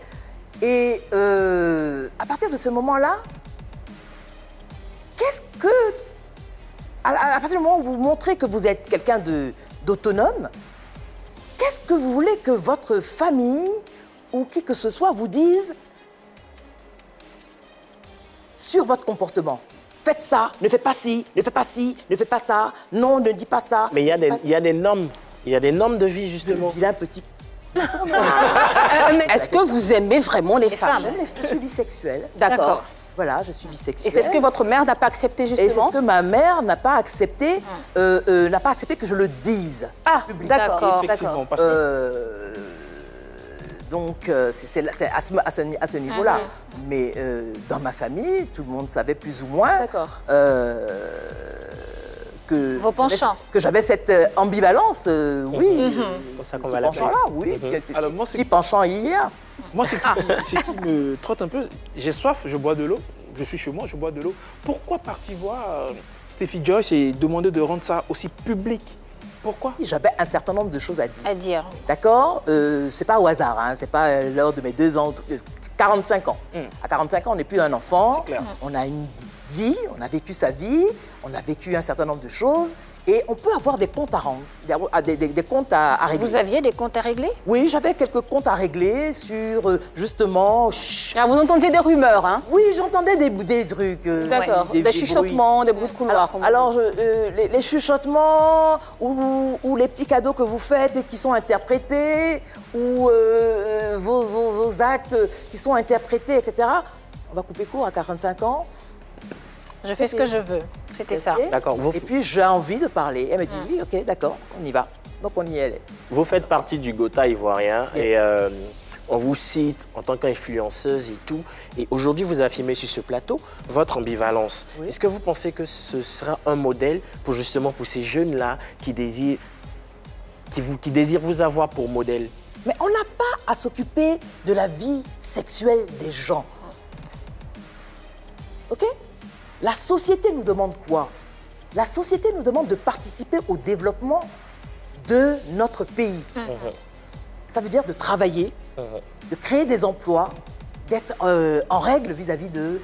Et euh, à partir de ce moment-là, qu'est-ce que... À, à- à partir du moment où vous montrez que vous êtes quelqu'un d'autonome, qu'est-ce que vous voulez que votre famille ou qui que ce soit vous dise sur votre comportement Faites ça, ne faites pas ci, ne faites pas ci, ne faites pas ça, non, ne dis pas ça. Mais il y, a des- y a des normes. Il y a des normes de vie, justement. Il a un petit. Euh, Est-ce que vous aimez vraiment les, femmes, femmes. Je suis bisexuelle. D'accord. Voilà, je suis Et bisexuelle. c'est ce que votre mère n'a pas accepté Et c'est justement ce que ma mère n'a pas accepté, euh, euh, n'a pas accepté que je le dise. Ah, d'accord. D'accord. Effectivement, parce que Euh, donc, euh, c'est c'est c'est à ce, à ce ni- à ce niveau-là. Mais euh, dans ma famille, tout le monde savait plus ou moins euh, que Vos penchants. que j'avais cette ambivalence. euh, oui, ça qu'on va l'appeler. penchant-là, oui. c'est- c'est- Alors, moi, c'est- si penchant il y a. Moi, ce qui, ce qui me trotte un peu, j'ai soif, je bois de l'eau. Je suis chez moi, je bois de l'eau. Pourquoi partir voir Steffi Joyce et demander de rendre ça aussi public? Pourquoi? J'avais un certain nombre de choses à dire. À dire. D'accord? Euh, C'est pas au hasard, hein, c'est pas lors de mes deux ans, euh, 45 ans. Mm. À 45 ans, on n'est plus un enfant. C'est clair. On a une vie, on a vécu sa vie, on a vécu un certain nombre de choses et on peut avoir des comptes à rendre, des, des- des- des comptes à, à régler. Vous aviez des comptes à régler? Oui, j'avais quelques comptes à régler sur euh, justement. chut. Ah, vous entendiez des rumeurs, hein? Oui, j'entendais des, des trucs. euh, D'accord. des- bruits. chuchotements, des bruits de couloir. Alors, alors, euh, les, les chuchotements ou, ou les petits cadeaux que vous faites et qui sont interprétés ou vos, vos- vos actes qui sont interprétés, etc. On va couper court à 45 ans. Je fais ce que je veux. C'était ça. D'accord. Vous, Et puis j'ai envie de parler. Elle me dit oui, ok, d'accord, on y va. Donc on y est. vous faites partie du Gotha ivoirien et euh, on vous cite en tant qu'influenceuse et tout. Et aujourd'hui, vous affirmez sur ce plateau votre ambivalence. Est-ce que vous pensez que ce sera un modèle pour justement pour ces jeunes-là qui désirent, qui, vous, qui désirent vous avoir pour modèle? Mais on n'a pas à s'occuper de la vie sexuelle des gens. OK? La société nous demande quoi? La société nous demande de participer au développement de notre pays. Ça veut dire de travailler, de créer des emplois, d'être euh, en règle vis-à-vis de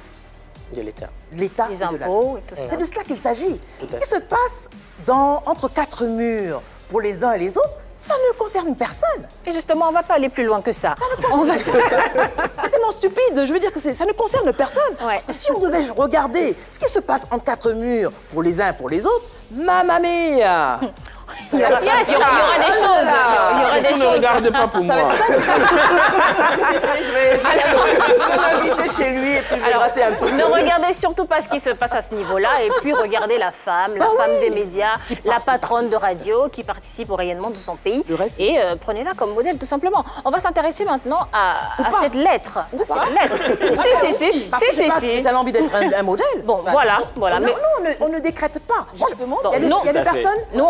de l'État l'État. Les et de la- impôts et tout ça. C'est de cela qu'il s'agit. Ce qui se passe dans, entre quatre murs pour les uns et les autres, ça ne concerne personne. Et justement, on va pas aller plus loin que ça. On va... C'est tellement stupide. Je veux dire que ça ne concerne personne. Ouais. Parce que si on devait regarder ce qui se passe entre quatre murs pour les uns et pour les autres, mamma mia Il y aura, il y aura- il y aura des choses. Il y aura des Surtout ne choses. regardez pas pour moi. Je vais, l'inviter chez lui et puis je vais gratter un petit Ne regardez surtout pas ce qui se passe à ce niveau-là et puis regardez la femme, la Bah femme des médias, la patronne de radio qui participe au rayonnement de son pays. Et euh, prenez-la comme modèle tout simplement. On va s'intéresser maintenant à, cette lettre. À cette lettre. si, si, si. Parce Si, si, si. envie d'être un, modèle. Bon, voilà, voilà. non, on ne, décrète pas. Justement, il y a des, personnes, Nous,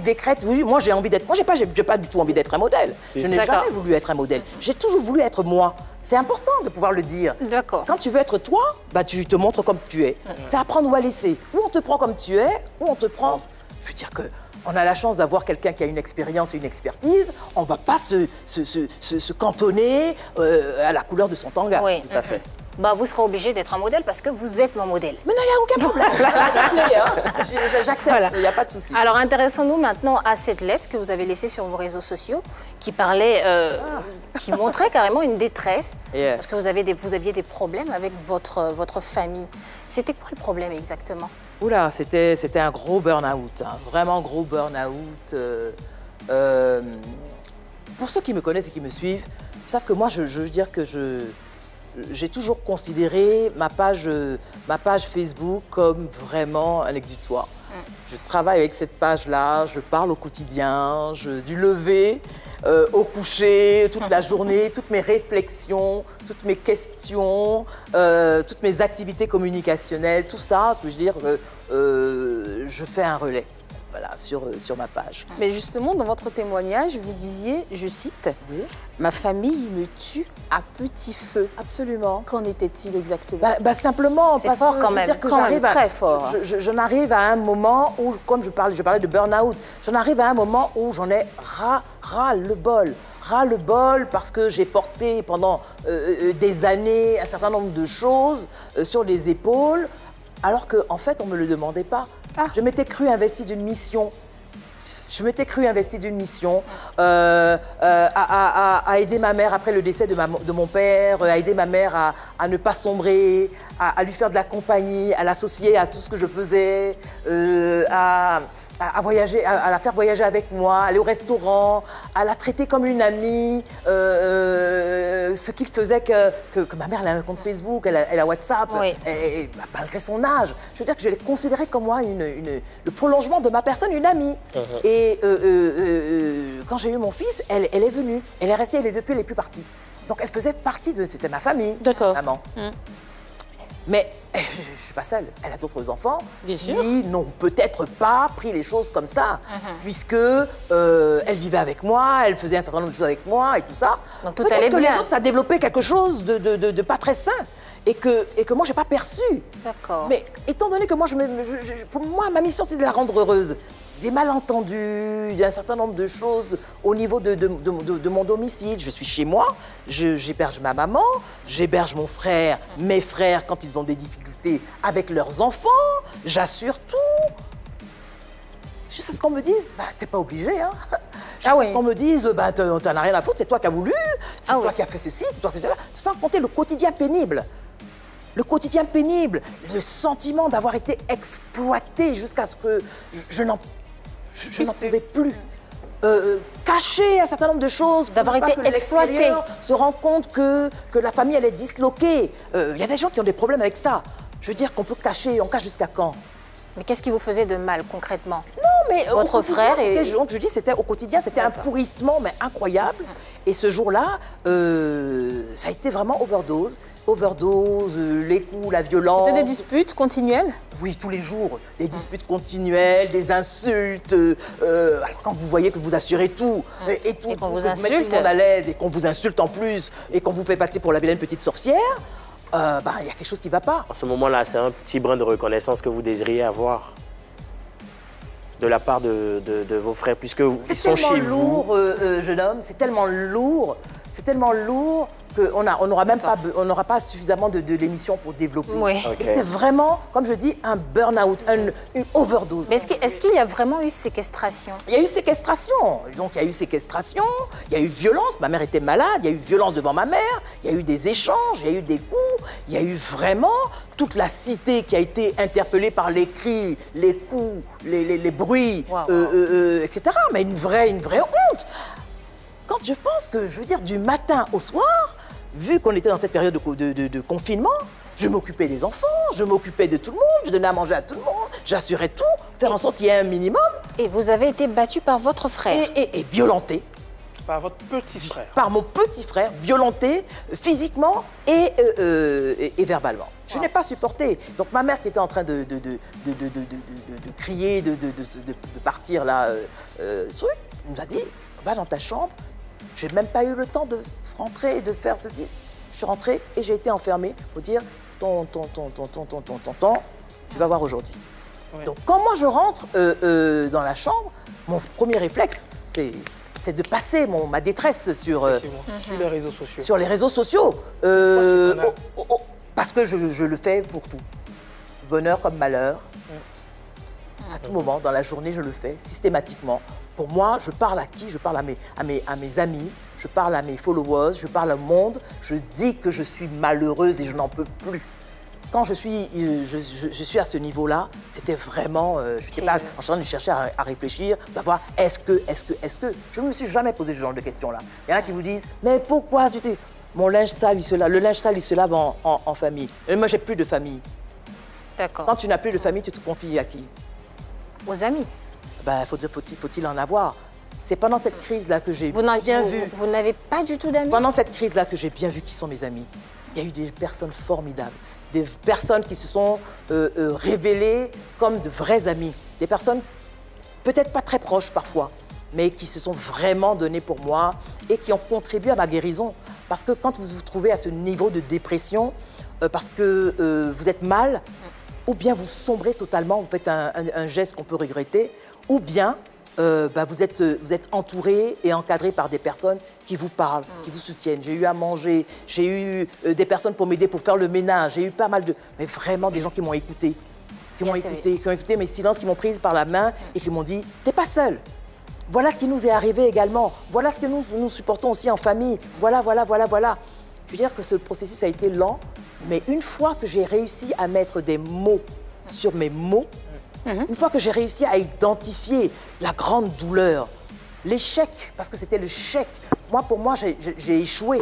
qui décrètent. Oui, moi j'ai envie d'être. Moi j'ai pas, j'ai pas du tout envie d'être un modèle. Je n'ai jamais voulu être un modèle. J'ai toujours voulu être moi. C'est important de pouvoir le dire. D'accord. Quand tu veux être toi, bah tu te montres comme tu es. C'est à prendre ou à laisser. Ou on te prend comme tu es, ou on te prend. Je veux dire que. On a la chance d'avoir quelqu'un qui a une expérience et une expertise. On ne va pas se, se, se- se- cantonner euh, à la couleur de son tanga. Oui. Tout à fait. Bah, vous serez obligé d'être un modèle parce que vous êtes mon modèle. Mais non, il n'y a aucun problème. Appelez, hein. J'accepte, il Voilà. n'y a pas de souci. Alors intéressons-nous maintenant à cette lettre que vous avez laissée sur vos réseaux sociaux, qui parlait, euh, qui montrait carrément une détresse, Yeah. parce que vous, avez des, vous aviez des problèmes avec votre, votre famille. C'était quoi le problème exactement? Oula, c'était, c'était un gros burn-out, hein, vraiment gros burn-out. euh, euh, pour ceux qui me connaissent et qui me suivent, savent que moi, je, je veux dire que je, j'ai toujours considéré ma page, euh, ma page Facebook comme vraiment un exutoire. Je travaille avec cette page-là, je parle au quotidien, je, du lever euh, au coucher, toute la journée, toutes mes réflexions, toutes mes questions, euh, toutes mes activités communicationnelles, tout ça, je veux dire, euh, je fais un relais voilà, sur, euh, sur ma page. Mais justement, dans votre témoignage, vous disiez, je cite, Oui. Ma famille me tue à petit feu. Absolument. Qu'en était-il exactement? Bah, bah, simplement parce fort que quand je même, dire que quand même, à- très fort. je- je- J'en arrive à un moment où, comme je parlais, je parlais de burn-out, j'en arrive à un moment où j'en ai ras, ras le bol. Ras le bol parce que j'ai porté pendant euh, euh, des années un certain nombre de choses euh, sur les épaules, alors qu'en en fait, on ne me le demandait pas. Ah. Je m'étais cru investie d'une mission Je m'étais cru investie d'une mission euh, euh, à, aider ma mère après le décès de, mon père, euh, à aider ma mère à, ne pas sombrer, à, lui faire de la compagnie, à l'associer à tout ce que je faisais, à, à- à voyager, à, à la faire voyager avec moi, aller au restaurant, à la traiter comme une amie. euh, euh, ce qui faisait que, que, que ma mère elle a un compte Facebook, elle a, elle a WhatsApp, Oui. et, et, bah, malgré son âge. Je veux dire que je l'ai considérée comme moi une, une- le prolongement de ma personne, une amie. Et euh, euh, euh, euh, quand j'ai eu mon fils, elle, elle est venue. Elle est restée, elle est depuis, elle n'est plus partie. Donc elle faisait partie de. C'était ma famille. Maman. Mais je ne suis pas seule. Elle a d'autres enfants Bien qui n'ont peut-être pas pris les choses comme ça, Mhm. puisque euh, elle vivait avec moi, elle faisait un certain nombre de choses avec moi et tout ça. Donc tout allait que bien. les autres, ça a développé quelque chose de, de- de- de pas très sain et que, et que moi, j'ai pas perçu. D'accord. Mais étant donné que moi, je me- je- je- pour moi, ma mission, c'est de la rendre heureuse. Des malentendus, d'un certain nombre de choses au niveau de, de- de- de- de mon domicile. Je suis chez moi, je- j'héberge ma maman, j'héberge mon frère, mes frères quand ils ont des difficultés avec leurs enfants, j'assure tout. Jusqu'à ce qu'on me dise, bah, t'es pas obligé, hein. Jusqu'à oui. ce qu'on me dise, bah, t'en t'en as rien à foutre, c'est toi qui as voulu, c'est Ah toi oui. qui as fait ceci, c'est toi qui as fait cela. Sans compter le quotidien pénible. Le quotidien pénible, le sentiment d'avoir été exploité jusqu'à ce que je, je n'en je- je n'en pouvais plus. Euh, cacher un certain nombre de choses. D'avoir été exploité. se rend compte que, que la famille, elle est disloquée. Euh, Il y a des gens qui ont des problèmes avec ça. Je veux dire qu'on peut cacher, on cache jusqu'à quand? Mais qu'est-ce qui vous faisait de mal concrètement? Non, mais au Votre frère et- c'était- Donc je dis, c'était au quotidien, c'était un pourrissement, mais incroyable. Et ce jour-là, euh, ça a été vraiment overdose. Overdose, euh, les coups, la violence. C'était des disputes continuelles? Oui, tous les jours. Des disputes continuelles, des insultes. euh, alors quand vous voyez que vous assurez tout, et, et tout, Et qu'on vous que mettre tout insulte. le monde à l'aise, et qu'on vous insulte en plus, et qu'on vous fait passer pour la vilaine petite sorcière, euh, bah, il y a quelque chose qui ne va pas. En ce moment-là, c'est un petit brin de reconnaissance que vous désiriez avoir de la part de, de- de vos frères, puisque vous- ils C'est sont tellement chez lourd, vous. euh, euh, jeune homme, c'est tellement lourd, c'est tellement lourd qu'on a- on n'aura même pas, on n'aura pas suffisamment de, de l'émission pour développer. Oui. C'était vraiment, comme je dis, un burn-out, un- une overdose. Mais est-ce qu'il y a vraiment eu séquestration? Il y a eu séquestration. Donc, il y a eu séquestration, il y a eu violence. Ma mère était malade, il y a eu violence devant ma mère, il y a eu des échanges, il y a eu des coups, il y a eu vraiment toute la cité qui a été interpellée par les cris, les coups, les, les- les bruits, Wow. euh, euh, euh, etc. Mais une vraie, une vraie honte. Quand je pense que, je veux dire, du matin au soir, vu qu'on était dans cette période de, co- de- de- de confinement, je m'occupais des enfants, je m'occupais de tout le monde, je donnais à manger à tout le monde, j'assurais tout, faire en sorte qu'il y ait un minimum, Et vous avez été battu par votre frère et, et, et violenté Par votre petit frère. par mon petit frère, violenté physiquement et, euh, euh, et, et verbalement. Je n'ai pas supporté. Donc ma mère qui était en train de, de, de, de, de, de- de- de- de crier, de, de, de, se- de- de partir là, euh, euh, ce truc, nous a dit, va dans ta chambre. Je n'ai même pas eu le temps de rentrer et de faire ceci. Je suis rentrée et j'ai été enfermée pour dire, ton, ton, ton, ton, ton, ton, ton, ton, ton, tu vas voir aujourd'hui. Ouais. Donc quand moi je rentre euh, euh, dans la chambre, mon premier réflexe, c'est c'est de passer mon, ma détresse sur, euh, Sur les réseaux sociaux. sur les réseaux sociaux. Euh, oh, oh, oh, parce que je, je le fais pour tout. Bonheur comme malheur. À tout moment, dans la journée, je le fais systématiquement. Pour moi, je parle à qui? Je parle à mes, à, mes, à mes amis, je parle à mes followers, je parle au monde. Je dis que je suis malheureuse et je n'en peux plus. Quand je suis, euh, je, je- je suis à ce niveau-là, c'était vraiment. euh, je n'étais pas en train de chercher à, à réfléchir, savoir est-ce que, est-ce que, est-ce que. Je ne me suis jamais posé ce genre de questions-là. Il y en a qui vous disent Mais pourquoi Mon linge sale, il se lave. Le linge sale, il se lave en, en- en famille. Et moi, j'ai plus de famille. Quand D'accord. tu n'as plus de famille, tu te confies à qui? Aux amis. Ben, faut- faut-il faut-il en avoir C'est pendant cette crise-là que j'ai bien vous- vu. vous n'avez pas du tout d'amis Pendant cette crise-là que j'ai bien vu qui sont mes amis. Il y a eu des personnes formidables, des personnes qui se sont euh, euh, révélées comme de vrais amis, des personnes peut-être pas très proches parfois, mais qui se sont vraiment données pour moi et qui ont contribué à ma guérison. Parce que quand vous vous trouvez à ce niveau de dépression, euh, parce que vous êtes mal, ou bien vous sombrez totalement, vous faites un, un- un geste qu'on peut regretter, ou bien euh, bah, vous, êtes, euh, vous êtes entouré et encadré par des personnes qui vous parlent, qui vous soutiennent. J'ai eu à manger, j'ai eu euh, des personnes pour m'aider pour faire le ménage, j'ai eu pas mal de... Mais vraiment des gens qui m'ont écouté, qui m'ont écouté, qui ont écouté mes silences, qui m'ont prise par la main et qui m'ont dit, t'es pas seul. Voilà ce qui nous est arrivé également. Voilà ce que nous, nous supportons aussi en famille. Voilà, voilà, voilà, voilà. Je veux dire que ce processus a été lent, mais une fois que j'ai réussi à mettre des mots sur mes mots, une fois que j'ai réussi à identifier la grande douleur, l'échec, parce que c'était le chèque. Moi, pour moi, j'ai- échoué.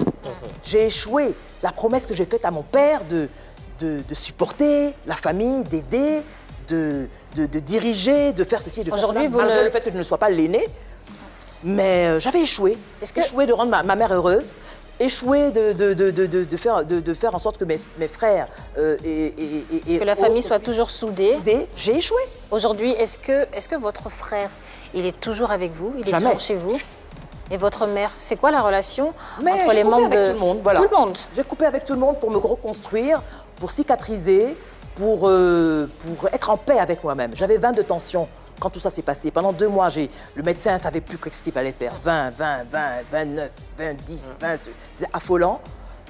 J'ai échoué. La promesse que j'ai faite à mon père de, de, de supporter la famille, d'aider, de, de, diriger, de faire ceci et de faire Aujourd'hui, cela, malgré le fait que je ne sois pas l'aîné. Mais euh, j'avais échoué. Échoué de rendre ma, ma mère heureuse. Échoué de, de, de, de, faire, de, de faire en sorte que mes, mes frères euh, et, et- et- et Que la famille soit toujours soudée. J'ai échoué. Aujourd'hui, est-ce que, est que votre frère, il est toujours avec vous? Il est Jamais. toujours chez vous? Et votre mère, c'est quoi la relation Mais entre les membres de tout le monde, voilà. Monde? J'ai coupé avec tout le monde pour me reconstruire, pour cicatriser, pour, euh, pour être en paix avec moi-même. J'avais 20 de tension quand tout ça s'est passé. Pendant deux mois, j'ai, le médecin ne savait plus ce qu'il fallait faire. 20, 20, 20, 29, 20, 10, 20, c'est affolant.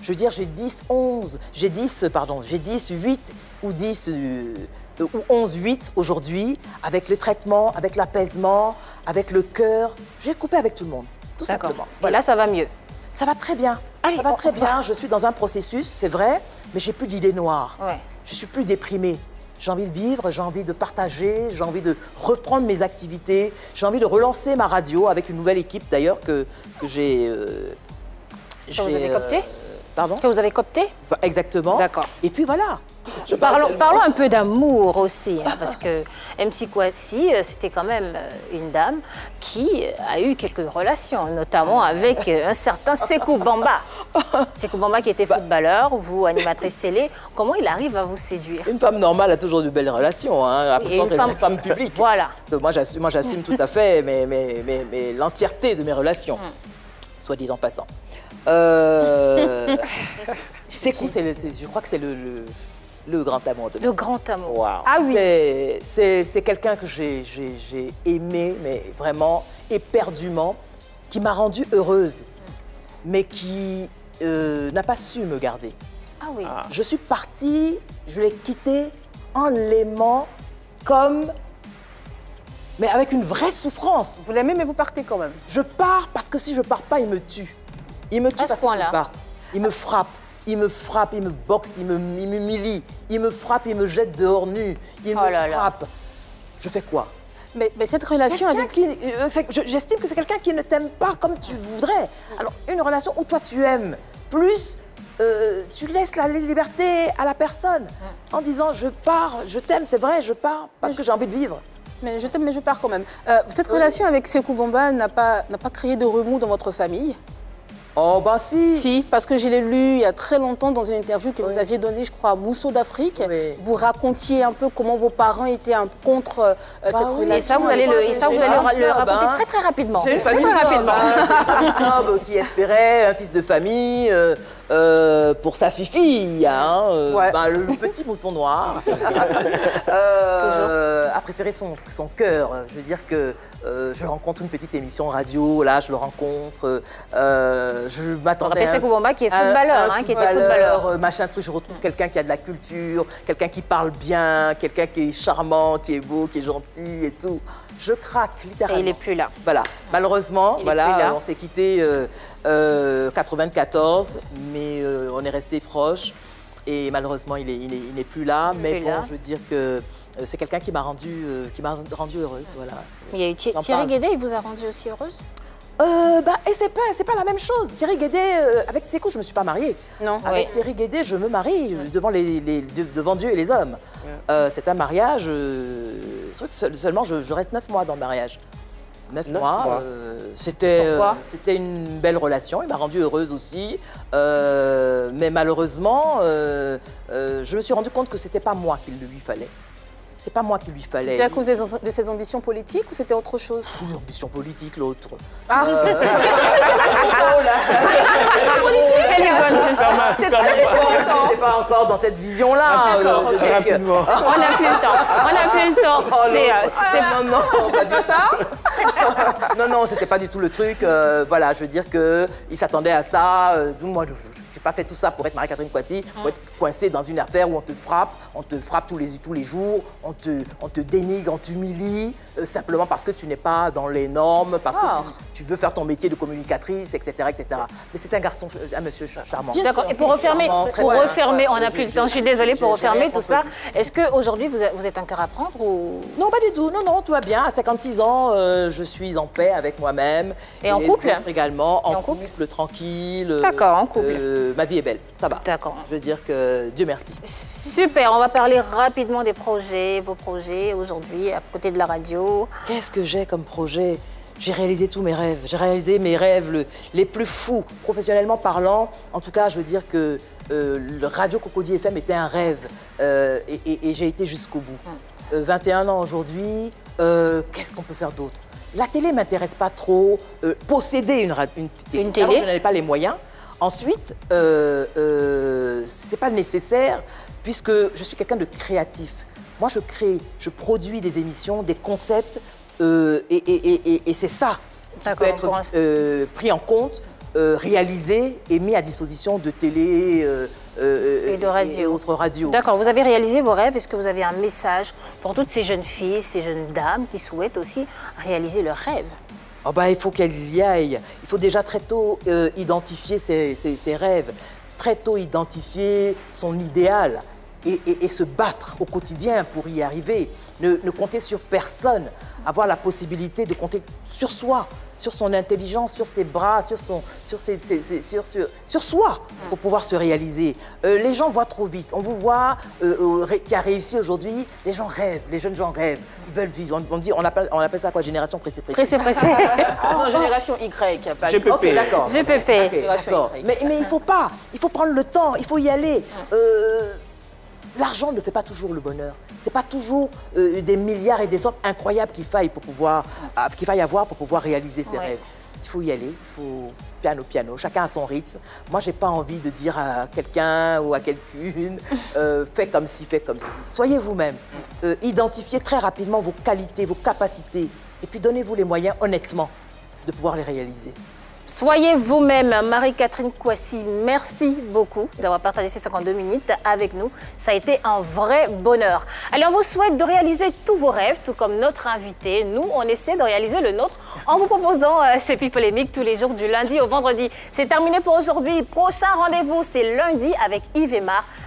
Je veux dire, j'ai 10, 11, j'ai 10, pardon, j'ai 10, 8 ou 10 euh, euh, ou 11, 8 aujourd'hui, avec le traitement, avec l'apaisement, avec le cœur. J'ai coupé avec tout le monde, tout simplement. Et là, ça va mieux? Ça va très bien. Allez, ça va très va. bien. Je suis dans un processus, c'est vrai, mais j'ai plus d'idées noires. Ouais. Je suis plus déprimée. J'ai envie de vivre, j'ai envie de partager, j'ai envie de reprendre mes activités, j'ai envie de relancer ma radio avec une nouvelle équipe d'ailleurs que, que j'ai. euh, vous avez euh, Pardon Que vous avez coopté Enfin, Exactement. D'accord. Et puis voilà. Je Parlons, un peu d'amour aussi, hein, parce que MC Kouassi, euh, c'était quand même euh, une dame qui euh, a eu quelques relations, notamment avec un certain Sekou Bamba. Sekou Bamba qui était Bah. footballeur, vous animatrice télé. Comment il arrive à vous séduire? Une femme normale a toujours de belles relations. Hein. Et une femme- une femme publique. Voilà. Donc moi, j'assume, tout à fait mais, mais, mais, mais l'entièreté de mes relations, soit dit en passant. Euh, c'est cool, je crois que c'est le, le, le grand amour de Le grand amour. Ah oui. C'est- quelqu'un que j'ai aimé, mais vraiment éperdument, qui m'a rendue heureuse, mais qui euh, n'a pas su me garder. Ah oui. Je suis partie, je l'ai quitté en l'aimant comme. Mais avec une vraie souffrance. Vous l'aimez, mais vous partez quand même. Je pars parce que si je pars pas, il me tue. Il me tue À ce parce qu'il point-là. me bat. Il me frappe. Il me frappe, il me boxe, il me- il m'humilie. Il me frappe, il me jette dehors nu. Il Oh me là là. frappe. Je fais quoi? Mais, mais cette relation avec... euh, J'estime que c'est quelqu'un qui ne t'aime pas comme tu voudrais. Alors, une relation où toi tu aimes plus, euh, tu laisses la liberté à la personne en disant je pars, je t'aime, c'est vrai, je pars parce que j'ai envie de vivre. Mais je t'aime, mais je pars quand même. Euh, cette relation avec Sekou Bamba n'a pas, n'a pas créé de remous dans votre famille? Oh, bah si Si, parce que je l'ai lu il y a très longtemps dans une interview que vous aviez donnée, je crois, à Mousseau d'Afrique. Oui. Vous racontiez un peu comment vos parents étaient un- contre euh, cette oui. relation. Et ça, vous allez le, et ça, vous J'ai allez une le, le famille raconter snob, hein. très très rapidement. J'ai une Très, famille très rapidement. hein. Famille snob qui espérait un fils de famille euh, euh, pour sa fille, hein, euh, Ouais. ben, le, petit mouton noir euh, a préféré son, son cœur. Je veux dire que euh, je rencontre une petite émission radio, là je le rencontre, euh, je m'attendais à un- Sekou Bamba qui est un- footballeur, hein, qui était footballeur. machin truc, je retrouve quelqu'un qui a de la culture, quelqu'un qui parle bien, quelqu'un qui est charmant, qui est beau, qui est gentil et tout. Je craque Et littéralement. il est plus là. Voilà, malheureusement, Il voilà, euh, on s'est quitté euh, euh, 94, mais euh, on est resté proches. Et malheureusement, il n'est il est- il n'est plus là. Mais plus bon, là. je veux dire que euh, c'est quelqu'un qui m'a rendu, euh, qui m'a rendu heureuse. Voilà. Il y a eu Thierry. Guédet, il vous a rendu aussi heureuse? Euh, bah, et c'est pas, c'est pas la même chose. Thierry Guédet, euh, avec Sekou, je me suis pas mariée. Non. Avec Oui. Thierry Guédet, je me marie devant, les, les- de- devant Dieu et les hommes. Euh, c'est un mariage. euh, seul- seulement, je, je reste neuf mois dans le mariage. Neuf, Neuf mois. mois. euh, c'était, euh, Pourquoi c'était une belle relation. Il m'a rendue heureuse aussi. Euh, mais malheureusement, euh, euh, je me suis rendu compte que c'était pas moi qu'il lui fallait. C'est pas moi qu'il lui fallait. C'était à cause des- de ses ambitions politiques ou c'était autre chose? Une ambition politique, l'autre. Ah, Elle est bonne, c'est très intéressant. On n'est pas encore dans cette vision-là. Ah, euh, que- Rapidement. On n'a plus le temps. On n'a plus le temps. Oh, C'est, euh, c'est- on va dire C'est ça? Non, non, c'était pas du tout le truc. euh, voilà, je veux dire qu'il s'attendait à ça. euh, moi, je n'ai pas fait tout ça pour être Marie-Catherine Coissy, pour être coincée dans une affaire où on te frappe, on te frappe tous les, tous les jours, on te, on te dénigre, on t'humilie, euh, simplement parce que tu n'es pas dans les normes, parce que tu, tu veux faire ton métier de communicatrice, etc. etc. Mais c'est un garçon, ch- un monsieur ch- charmant. D'accord. Et pour refermer, Charmant, pour bien. refermer, on n'a Ouais, plus le je- temps. Je suis désolée pour refermer tout ça. Est-ce qu'aujourd'hui, vous, êtes- vous êtes un cœur à prendre ou? Non, pas du tout. Non, non, tout va bien. À 56 ans, euh, je suis en paix avec moi-même. Et en les couple autres également. En, en couple couple, tranquille. euh, D'accord, en couple. euh, ma vie est belle. Ça va. D'accord. Je veux dire que Dieu merci. Super, on va parler rapidement des projets, vos projets aujourd'hui à côté de la radio. Qu'est-ce que j'ai comme projet? J'ai réalisé tous mes rêves. J'ai réalisé mes rêves le- les plus fous, professionnellement parlant. En tout cas, je veux dire que euh, le Radio Cocody FM était un rêve euh, et, et- et j'ai été jusqu'au bout. Euh, 21 ans aujourd'hui, qu'est-ce qu'on peut faire d'autre? La télé m'intéresse pas trop. Euh, posséder une, une, télé je n'avais pas les moyens. Ensuite, euh, euh, c'est pas nécessaire puisque je suis quelqu'un de créatif. Moi, je crée, je produis des émissions, des concepts, euh, et, et- et- et- et c'est ça qui peut être euh, pris en compte, réalisé et mis à disposition de télé Et de radio. et autres radios. D'accord, vous avez réalisé vos rêves. Est-ce que vous avez un message pour toutes ces jeunes filles, ces jeunes dames qui souhaitent aussi réaliser leurs rêves? Oh bah, il faut qu'elles y aillent. Il faut déjà très tôt euh, identifier ses, ses- ses rêves, très tôt identifier son idéal et, et- et se battre au quotidien pour y arriver. Ne, ne compter sur personne, avoir la possibilité de compter sur soi, sur son intelligence, sur ses bras, sur, son, sur, ses- ses- ses- sur, sur, sur soi pour pouvoir se réaliser. Euh, les gens voient trop vite. On vous voit euh, euh, qui a réussi aujourd'hui. Les gens rêvent, les jeunes gens rêvent. Ils veulent vivre. On, on dit, on, appelle, on appelle ça quoi Génération pressée Pressé, pressé. Non, génération Y, pas GPP. Ok, d'accord. GPP. Ok, d'accord. Mais, mais il faut pas. Il faut prendre le temps. Il faut y aller. Euh, L'argent ne fait pas toujours le bonheur. C'est pas toujours euh, des milliards et des sommes incroyables qu'il faille pour pouvoir, qu'il faille avoir pour pouvoir réaliser ses Ouais. rêves. Il faut y aller. Il faut piano piano. Chacun a son rythme. Moi, j'ai pas envie de dire à quelqu'un ou à quelqu'une euh, fais comme ci, fais comme ci. Soyez vous-même. Euh, identifiez très rapidement vos qualités, vos capacités, et puis donnez-vous les moyens honnêtement de pouvoir les réaliser. Soyez vous-même, Marie-Catherine Coissy. Merci beaucoup d'avoir partagé ces 52 minutes avec nous. Ça a été un vrai bonheur. Allez, on vous souhaite de réaliser tous vos rêves, tout comme notre invité. Nous, on essaie de réaliser le nôtre en vous proposant euh, ces polémiques tous les jours du lundi au vendredi. C'est terminé pour aujourd'hui. Prochain rendez-vous, c'est lundi avec Yves et.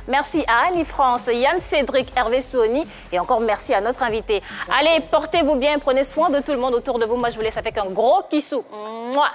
Merci à Annie France, Yann Cédric, Hervé Souoni et encore merci à notre invité. Allez, portez-vous bien, prenez soin de tout le monde autour de vous. Moi, je vous laisse avec un gros kissou. Mouah